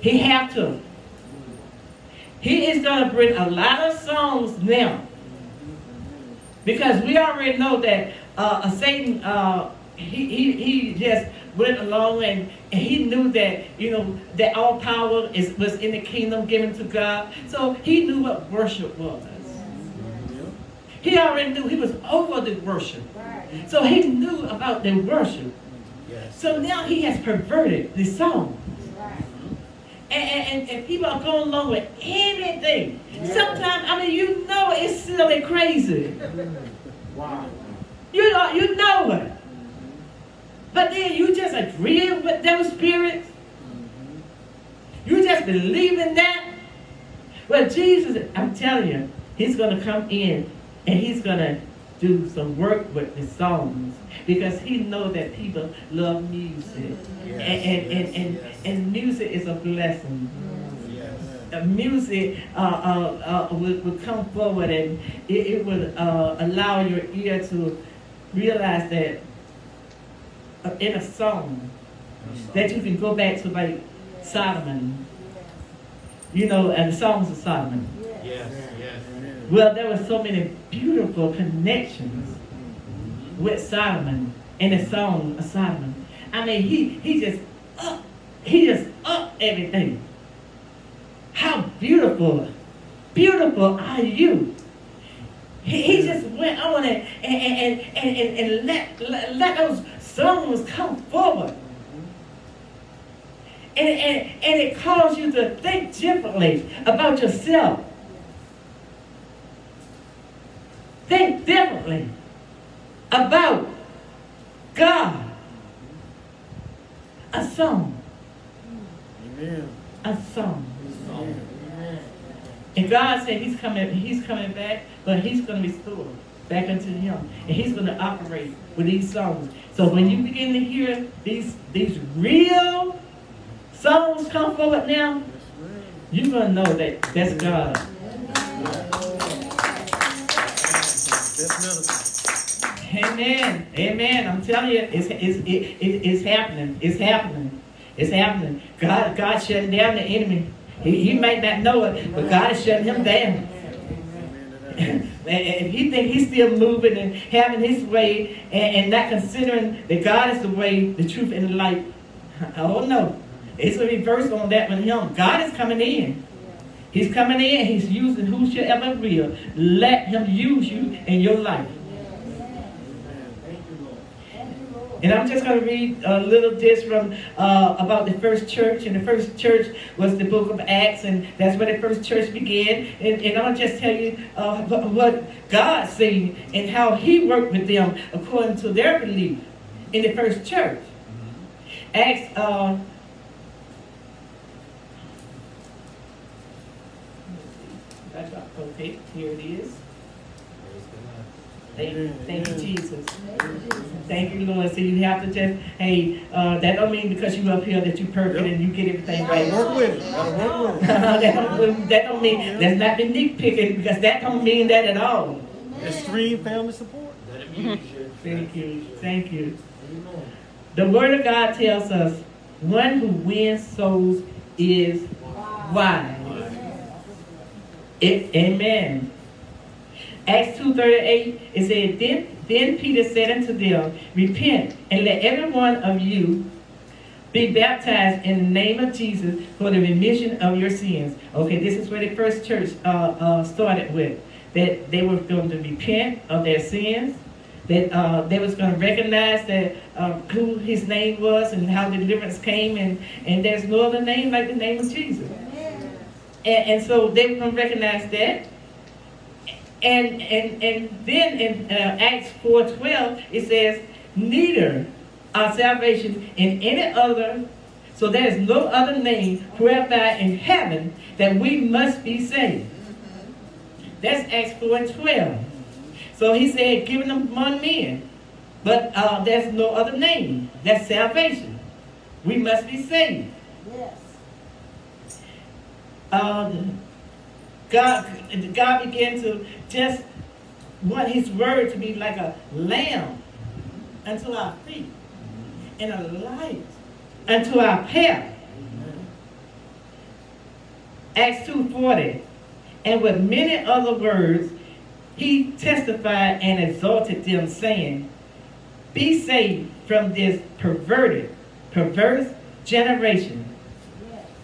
He have to. He is going to bring a lot of songs now. Because we already know that uh, Satan, uh, he, he, he just went along and, and he knew that, you know, that all power is, was in the kingdom given to God. So he knew what worship was. He already knew he was over the worship. So he knew about the worship. Yes. So now he has perverted the song. Right. and, and, and people are going along with anything. Sometimes, I mean, you know it's silly crazy. Wow. You know, you know it. But then you just agree with those spirits. You just believe in that. Well, Jesus, I'm telling you, he's going to come in and he's going to do some work with the songs because he knows that people love music. Yes, and, and, and, yes, and, yes. and music is a blessing. Uh, music uh, uh, uh, would, would come forward and it, it would uh, allow your ear to realize that in a song that you can go back to like Solomon, you know, and the songs of Solomon. Yes, yes. Well, there were so many beautiful connections with Solomon in the song of Solomon. I mean, he he just up, he just up everything. How beautiful, beautiful are you? He, he just went on and and, and, and, and, and let, let let those songs come forward. And, and, and it caused you to think differently about yourself. Think differently about God. A song. Amen. A song. Amen. And God said He's coming, He's coming back, but He's gonna be restore back unto him. And He's gonna operate with these songs. So when you begin to hear these these real songs come forward now, you're gonna know that that's God. Amen. Amen. I'm telling you, it's, it's, it, it, it's happening. It's happening. It's happening. God, God shutting down the enemy. He, he might not know it, but God is shutting him down. If he think he's still moving and having his way and, and not considering that God is the way, the truth, and the light, oh no. It's a reverse on that with him. God is coming in. He's coming in. He's using whosoever will. Let him use you in your life. And I'm just going to read a little this from uh, about the first church. And the first church was the book of Acts, and that's where the first church began. And, and I'll just tell you uh, what God seen and how He worked with them according to their belief in the first church. Acts. Uh, okay, here it is. Praise God. Thank, thank you, Jesus. Thank you, Lord. So you have to just, hey, uh, that don't mean because you're up here that you're perfect and you get everything right. Work with it. Work with it. (laughs) that, don't, that don't mean, that's not the nitpicking because that don't mean that at all. Extreme family support. Let him use you. Thank you, thank you. The Word of God tells us one who wins souls is wise. It, amen. Acts 2.38, it said, then, then Peter said unto them, Repent, and let every one of you be baptized in the name of Jesus for the remission of your sins. Okay, this is where the first church uh, uh, started with. That they were going to repent of their sins. That uh, they was going to recognize that uh, who his name was and how the deliverance came. And, and there's no other name like the name of Jesus. And, and so they were going to recognize that. And, and, and then in uh, Acts 4.12, it says, Neither our salvation in any other, so there is no other name whereby in heaven that we must be saved. That's Acts 4 and 12. So he said, giving them among men. But uh, there's no other name. That's salvation. We must be saved. Yes. Um, God, God began to just want his word to be like a lamp unto our feet and a light unto our path. Acts 2.40 And with many other words, he testified and exalted them, saying, Be saved from this perverted, perverse generation.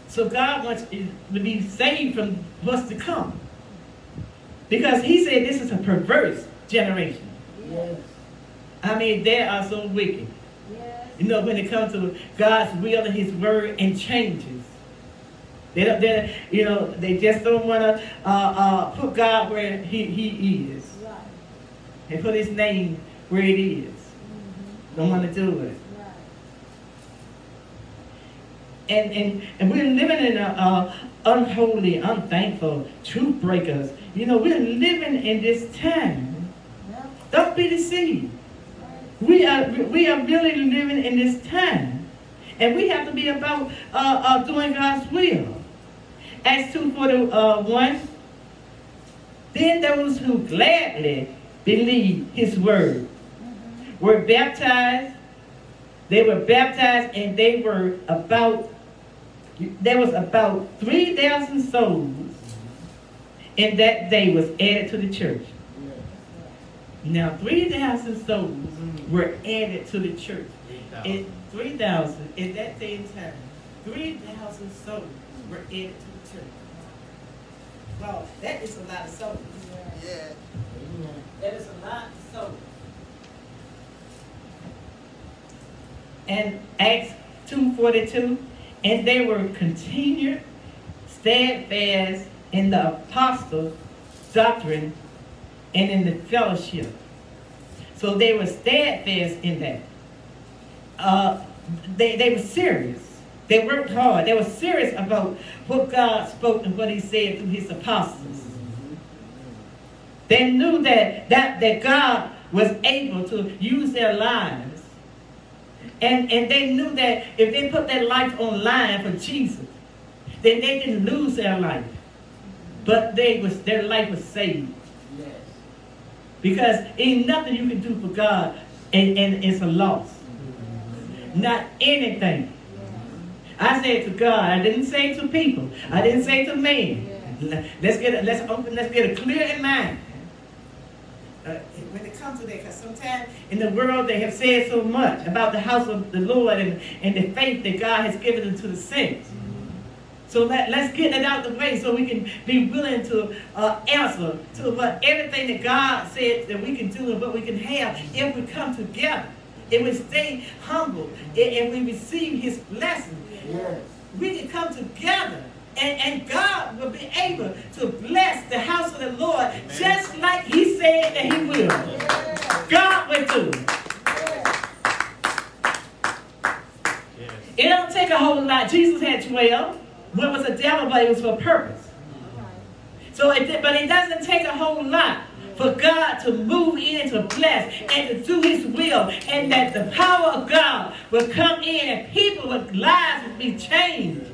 So God wants you to be saved from what's to come. Because he said this is a perverse generation. Yes. I mean, they are so wicked. Yes. You know, when it comes to God's will and his word and changes. They don't, they, you know, they just don't want to uh, uh, put God where he, he is. Right. And put his name where it is. Don't want to do it. Right. And, and, and we're living in a, uh unholy, unthankful truth breakers. You know, we're living in this time. Don't be deceived. We are, we are really living in this time. And we have to be about uh, uh, doing God's will. Acts 2.41 Then those who gladly believed his word were baptized. They were baptized and they were about, there was about 3,000 souls in that day was added to the church. Now 3,000 souls were added to the church. 3,000, in that day and time, 3,000 souls were added to the church. Wow, that is a lot of souls. Yeah. That is a lot of souls. And Acts 2.42, and they were continued steadfast in the apostles' doctrine and in the fellowship. So they were steadfast in that. Uh, they, they were serious. They worked hard. They were serious about what God spoke and what he said through his apostles. They knew that, that, that God was able to use their lives. And, and they knew that if they put their life online for Jesus, then they didn't lose their life. But they was, their life was saved. Yes. Because ain't nothing you can do for God and, and it's a loss. Not anything. I said to God, I didn't say to people, I didn't say to man. Let's get a, let's open, let's get a clear in mind. Uh, when it comes to that, because sometimes in the world they have said so much about the house of the Lord and, and the faith that God has given unto the saints. So let, let's get it out of the way so we can be willing to uh, answer to what everything that God said that we can do and what we can have if we come together. If we stay humble and, and we receive his blessing, Yes. we can come together and, and God will be able to bless the house of the Lord just like he said that he will. God will do it. It don't take a whole lot. Jesus had 12. One was a devil, but it was for a purpose. So it, but it doesn't take a whole lot for God to move in to bless and to do his will and that the power of God will come in and people with lives will be changed.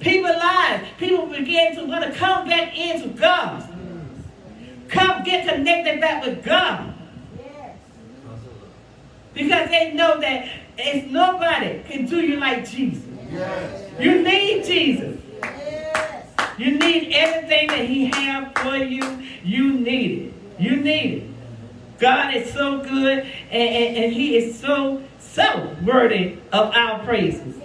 People lives, people begin to want to come back into God. Come get connected back with God. Because they know that if nobody can do you like Jesus. You need Jesus. You need everything that he has for you. You need it. You need it. God is so good and, and, and he is so, so worthy of our praises.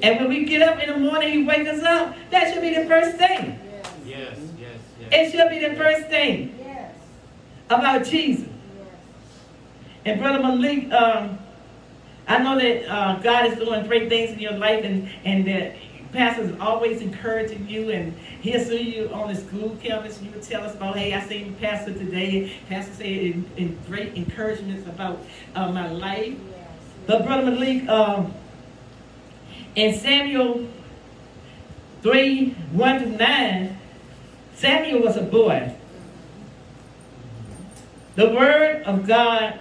Yes. Yes. And when we get up in the morning, he wakes us up. That should be the first thing. Yes, yes, yes. It should be the first thing Yes. about Jesus. Yes. And Brother Malik, um, I know that uh, God is doing great things in your life and, and that Pastor is always encouraging you and he'll see you on the school campus. You will tell us about, hey, I seen Pastor today. Pastor said in, in great encouragements about uh, my life. Yes. But Brother Malik, um, in Samuel 3, 1 to 9, Samuel was a boy. The word of God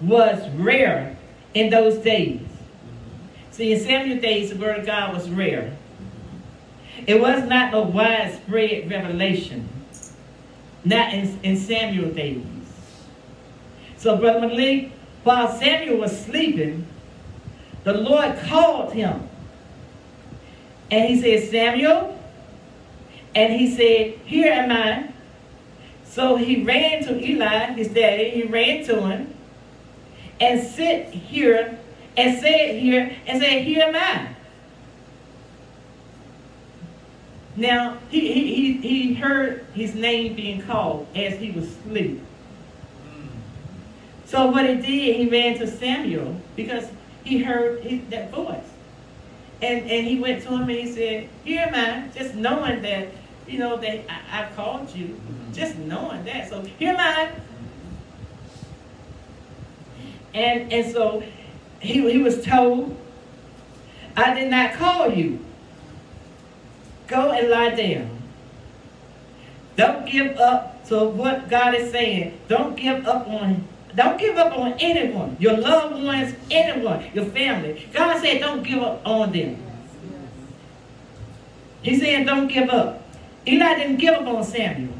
was rare in those days. See, in Samuel days, the word of God was rare. It was not a widespread revelation. Not in, in Samuel days. So, Brother Malik, while Samuel was sleeping, the Lord called him. And he said, Samuel. And he said, Here am I. So he ran to Eli, his daddy. He ran to him and sit here and said here and said, Here am I. Now, he, he, he, he heard his name being called as he was asleep. Mm. So what he did, he ran to Samuel because he heard his, that voice. And, and he went to him and he said, Here am I, just knowing that, you know, that I, I called you, mm-hmm. just knowing that. So here am I. And, and so he, he was told, I did not call you. Go and lie down. Don't give up to what God is saying. Don't give up on don't give up on anyone. Your loved ones, anyone, your family. God said don't give up on them. He said don't give up. Eli didn't give up on Samuel.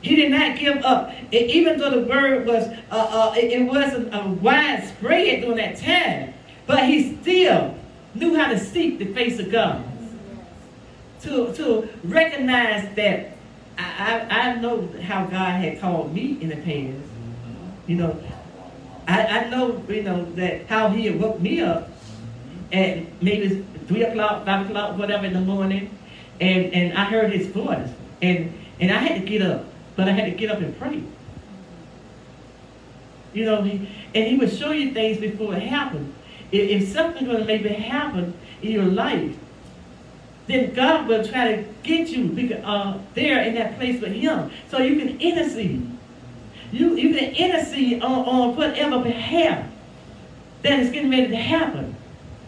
He did not give up. Even though the word was, uh, uh, it, it wasn't a widespread during that time, but he still knew how to seek the face of God. To, to recognize that I, I, know how God had called me in the past. You know, I, I know, you know, that how he woke me up at maybe 3 o'clock, 5 o'clock, whatever in the morning. And, and I heard his voice. And, and I had to get up. But I had to get up and pray. You know, he, and he would show you things before it happened. If, if something's going to maybe happen in your life, then God will try to get you uh, there in that place with him so you can intercede. You, you can intercede on, on whatever behalf that is getting ready to happen.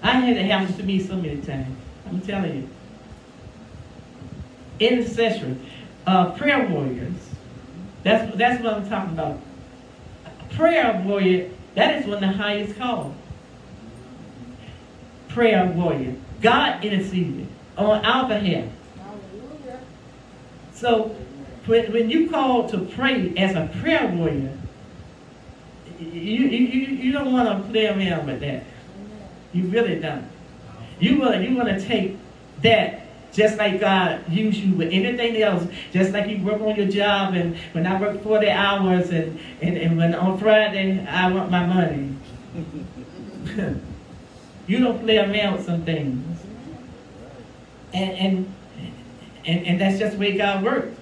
I had it happen to me so many times. I'm telling you. Intercession, uh, prayer warriors. That's, that's what I'm talking about. Prayer warrior, that is one of the highest calls. Prayer warrior. God interceded on our behalf. So when, when you call to pray as a prayer warrior, you, you, you don't want to play around with that. You really don't. You want, you want to take that just like God used you with anything else, just like you work on your job and when I work 40 hours and, and, and when on Friday I want my money. (laughs) (laughs) you don't play around with some things. And, and, and, and that's just the way God works.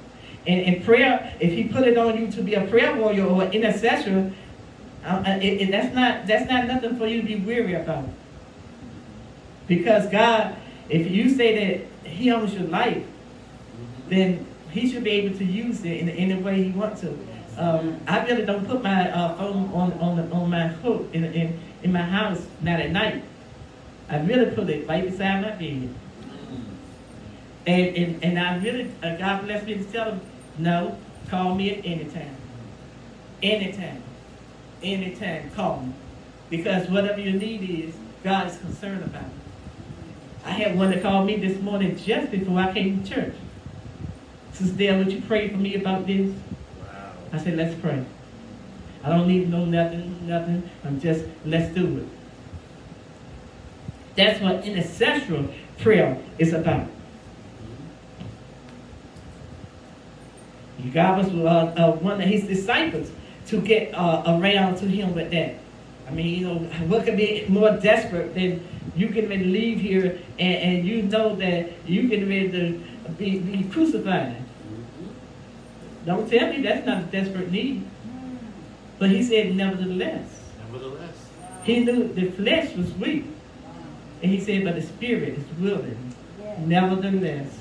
And, and prayer, if he put it on you to be a prayer warrior or an intercessor, uh, it, it, that's, not, that's not nothing for you to be weary about. Because God, if you say that he owns your life, then he should be able to use it in, the way he wants to. Um, I really don't put my uh, phone on, on, on my hook in, in, in my house, not at night. I really put it right beside my bed. And, and, and I really, uh, God bless me to tell him, no, call me at any time. Anytime. Anytime, call me. Because whatever your need is, God is concerned about it. I had one that called me this morning just before I came to church. Sister Dale, would you pray for me about this? Wow. I said, let's pray. I don't need to know nothing, nothing. I'm just, let's do it. That's what intercessory prayer is about. God was uh, uh, one of his disciples to get uh, around to him with that. I mean, you know, what could be more desperate than you can ready leave here and, and you know that you can ready to be, be crucified. Don't tell me that's not a desperate need. But he said, nevertheless. Nevertheless. He knew the flesh was weak. And he said, but the spirit is willing. Yeah. Nevertheless.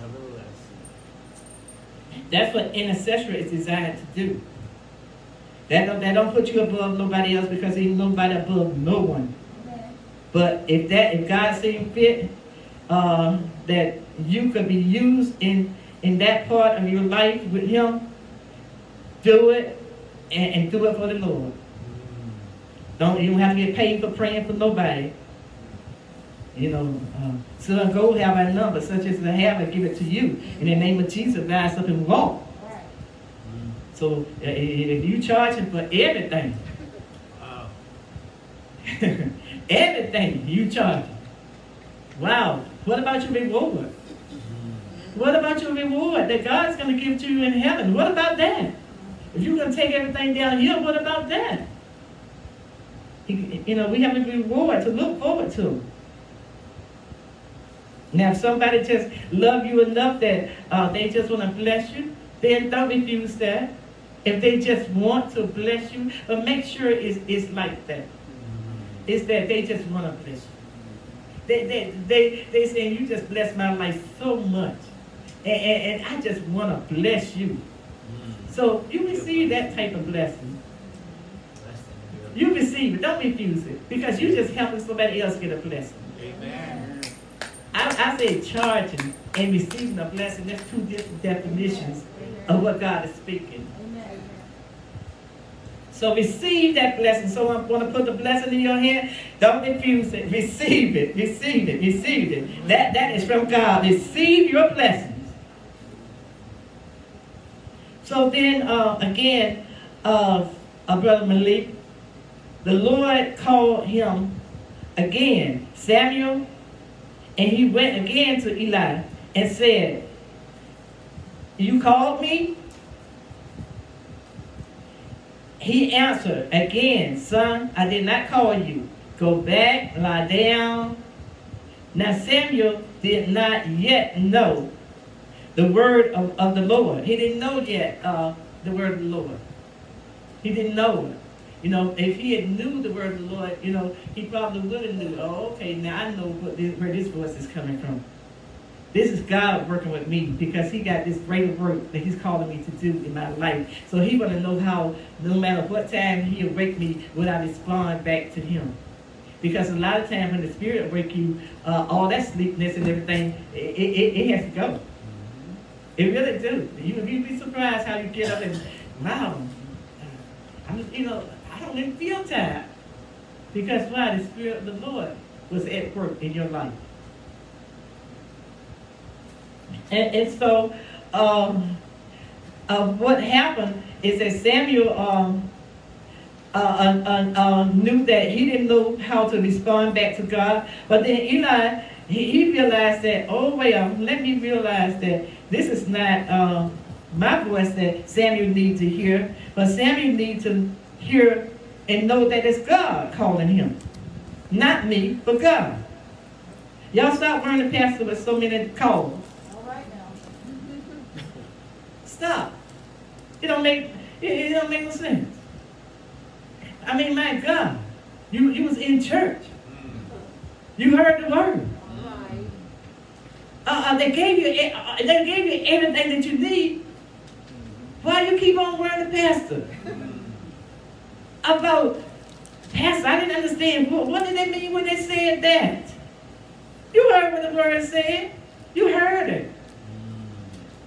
That's what intercessory is designed to do. That don't, that don't put you above nobody else because ain't nobody above no one. But if that if God seems fit um, that you could be used in in that part of your life with Him, do it and, and do it for the Lord. Don't you don't have to get paid for praying for nobody. You know, uh, son, go have a number such as I have and give it to you. In the name of Jesus, rise up and walk. So if you charge him for everything, wow. (laughs) everything you charge him. Wow. What about your reward? What about your reward that God's going to give to you in heaven? What about that? If you're going to take everything down here, what about that? You know, we have a reward to look forward to. Now, if somebody just love you enough that uh, they just want to bless you, then don't refuse that. If they just want to bless you, but make sure it's, it's like that. It's that they just want to bless you. They, they, they, they saying, you just bless my life so much. And, and, and I just want to bless you. So you receive that type of. Blessing. You receive it. Don't refuse it. Because you're just helping somebody else get a blessing. Amen. I, say charging and receiving a blessing. That's two different definitions of what God is speaking. So receive that blessing. So I'm going to put the blessing in your hand. Don't refuse it. Receive it. Receive it. Receive it. That, that is from God. Receive your blessings. So then, uh, again, uh, uh, Brother Malik, the Lord called him again, Samuel, and he went again to Eli and said, You called me? He answered, Again, son, I did not call you. Go back, lie down. Now Samuel did not yet know the word of, of the Lord. He didn't know yet uh, the word of the Lord. He didn't know it. You know, if he had knew the word of the Lord, you know, he probably would have knew, oh, okay, now I know this, where this voice is coming from. This is God working with me because he got this greater work that he's calling me to do in my life. So he want to know how, no matter what time he'll wake me, will I respond back to him. Because a lot of times when the spirit wake you, uh, all that sleepiness and everything, it, it, it has to go. It really do. You, you'd be surprised how you get up and, wow, I'm, you know, Even feel tired. Because why? The Spirit of the Lord was at work in your life. And, and so, um, uh, what happened is that Samuel um, uh, uh, uh, uh, knew that he didn't know how to respond back to God. But then Eli, he, he realized that, oh, well, let me realize that this is not uh, my voice that Samuel needs to hear, but Samuel needs to hear and know that it's God calling him. Not me, but God. Y'all stop running the pastor with so many calls. All right now. Stop. It don't make it, it don't make no sense. I mean, my God, you you was in church. You heard the word. Uh, uh, they gave you e- uh, they gave you everything that you need. Why you keep on the pastor about pastor? I didn't understand. What, what did they mean when they said that? You heard what the word said. You heard it.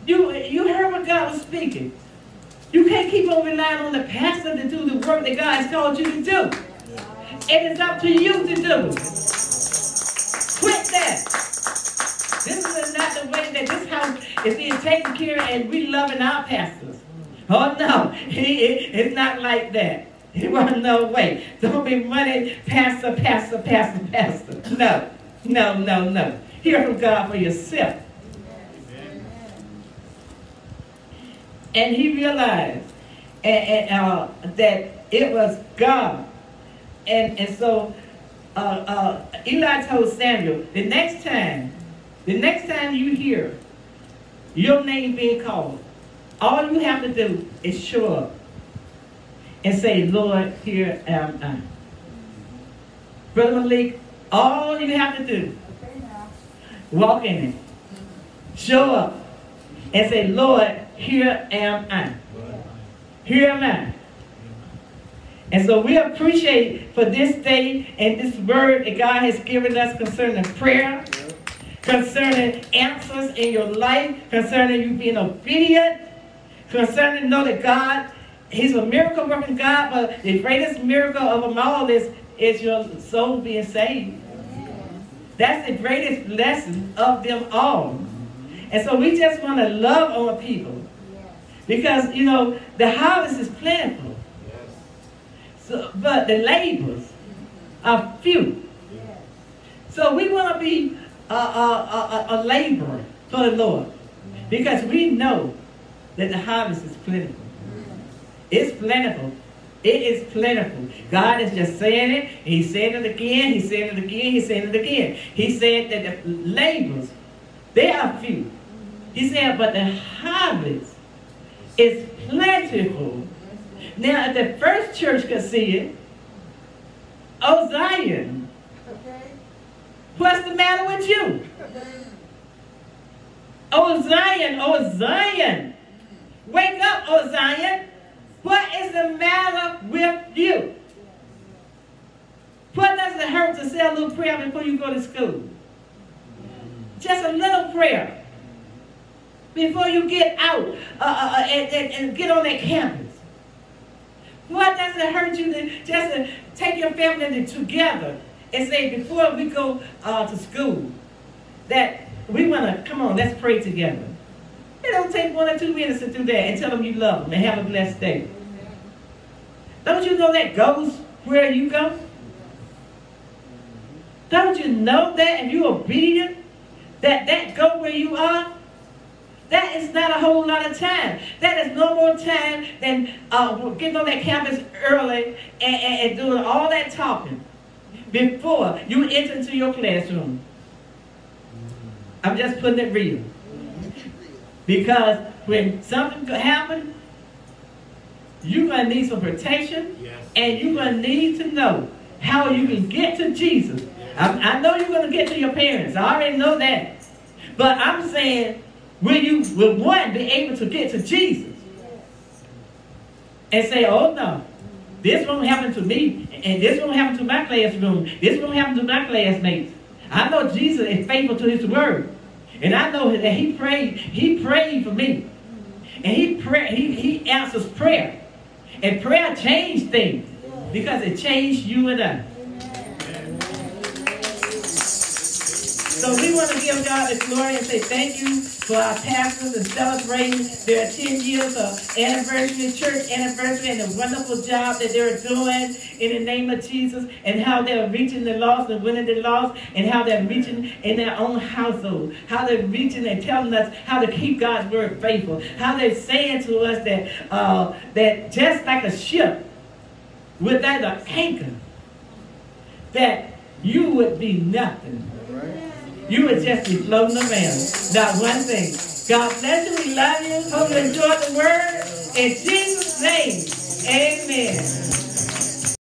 You you heard what God was speaking. You can't keep on relying on the pastor to do the work that God has called you to do. It is up to you to do. Quit that. This is not the way that this house is being taken care of and we loving our pastors. Oh no, it's not like that. (laughs) It wasn't no way. Don't be running pastor, pastor, pastor, pastor. No, no, no, no. Hear from God for yourself. And he realized and, and, uh, that it was God. And, and so uh, uh, Eli told Samuel, the next time, the next time you hear your name being called, all you have to do is show up and say, Lord, here am I. Brother Malik, all you have to do, walk in it, show up, and say, Lord, here am I. Here am I. And so we appreciate for this day and this word that God has given us concerning prayer, concerning answers in your life, concerning you being obedient, concerning know that God, He's a miracle working God, but the greatest miracle of them all is, is your soul being saved. That's the greatest lesson of them all. And so we just want to love on people because, you know, the harvest is plentiful. So, but the labors are few. So we want to be a, a, a- a laborer for the Lord because we know that the harvest is plentiful. It's plentiful. It is plentiful. God is just saying it. He said it again. He said it again. He said it again. He said that the labors, they are few. He said, but the harvest is plentiful. Now, if the first church could see it, oh Zion. What's the matter with you? Oh Zion, oh Zion. Wake up, oh Zion. What is the matter with you? What does it hurt to say a little prayer before you go to school? Just a little prayer before you get out uh, uh, uh, and, and, and get on that campus. What does it hurt you to just to take your family together and say before we go uh, to school that we want to come on, let's pray together. It don't take one or two minutes to do that and tell them you love them and have a blessed day. Don't you know that goes where you go? Don't you know that if you're obedient, that that go where you are? That is not a whole lot of time. That is no more time than uh, getting on that campus early and, and, and doing all that talking before you enter into your classroom. I'm just putting it real. Because when something could happen, you're going to need some protection Yes. and you're going to need to know how you can get to Jesus. I, I know you're going to get to your parents. I already know that. But I'm saying, will you, will one be able to get to Jesus? And say, oh no, this won't happen to me, and this won't happen to my classroom, this won't happen to my classmates. I know Jesus is faithful to his word. And I know that he prayed, he prayed for me. And he pray, he, he answers prayer. And prayer changed things because it changed you and I. So we want to give God the glory and say thank you for our pastors and celebrating their 10 years of anniversary, church anniversary, and the wonderful job that they're doing in the name of Jesus, and how they're reaching the lost and winning the lost, and how they're reaching in their own household, how they're reaching and telling us how to keep God's word faithful, how they're saying to us that uh, that just like a ship without an anchor, that you would be nothing. You would just be floating around. Not one thing. God bless you. We love you. Hope you enjoy the word. In Jesus' name, amen.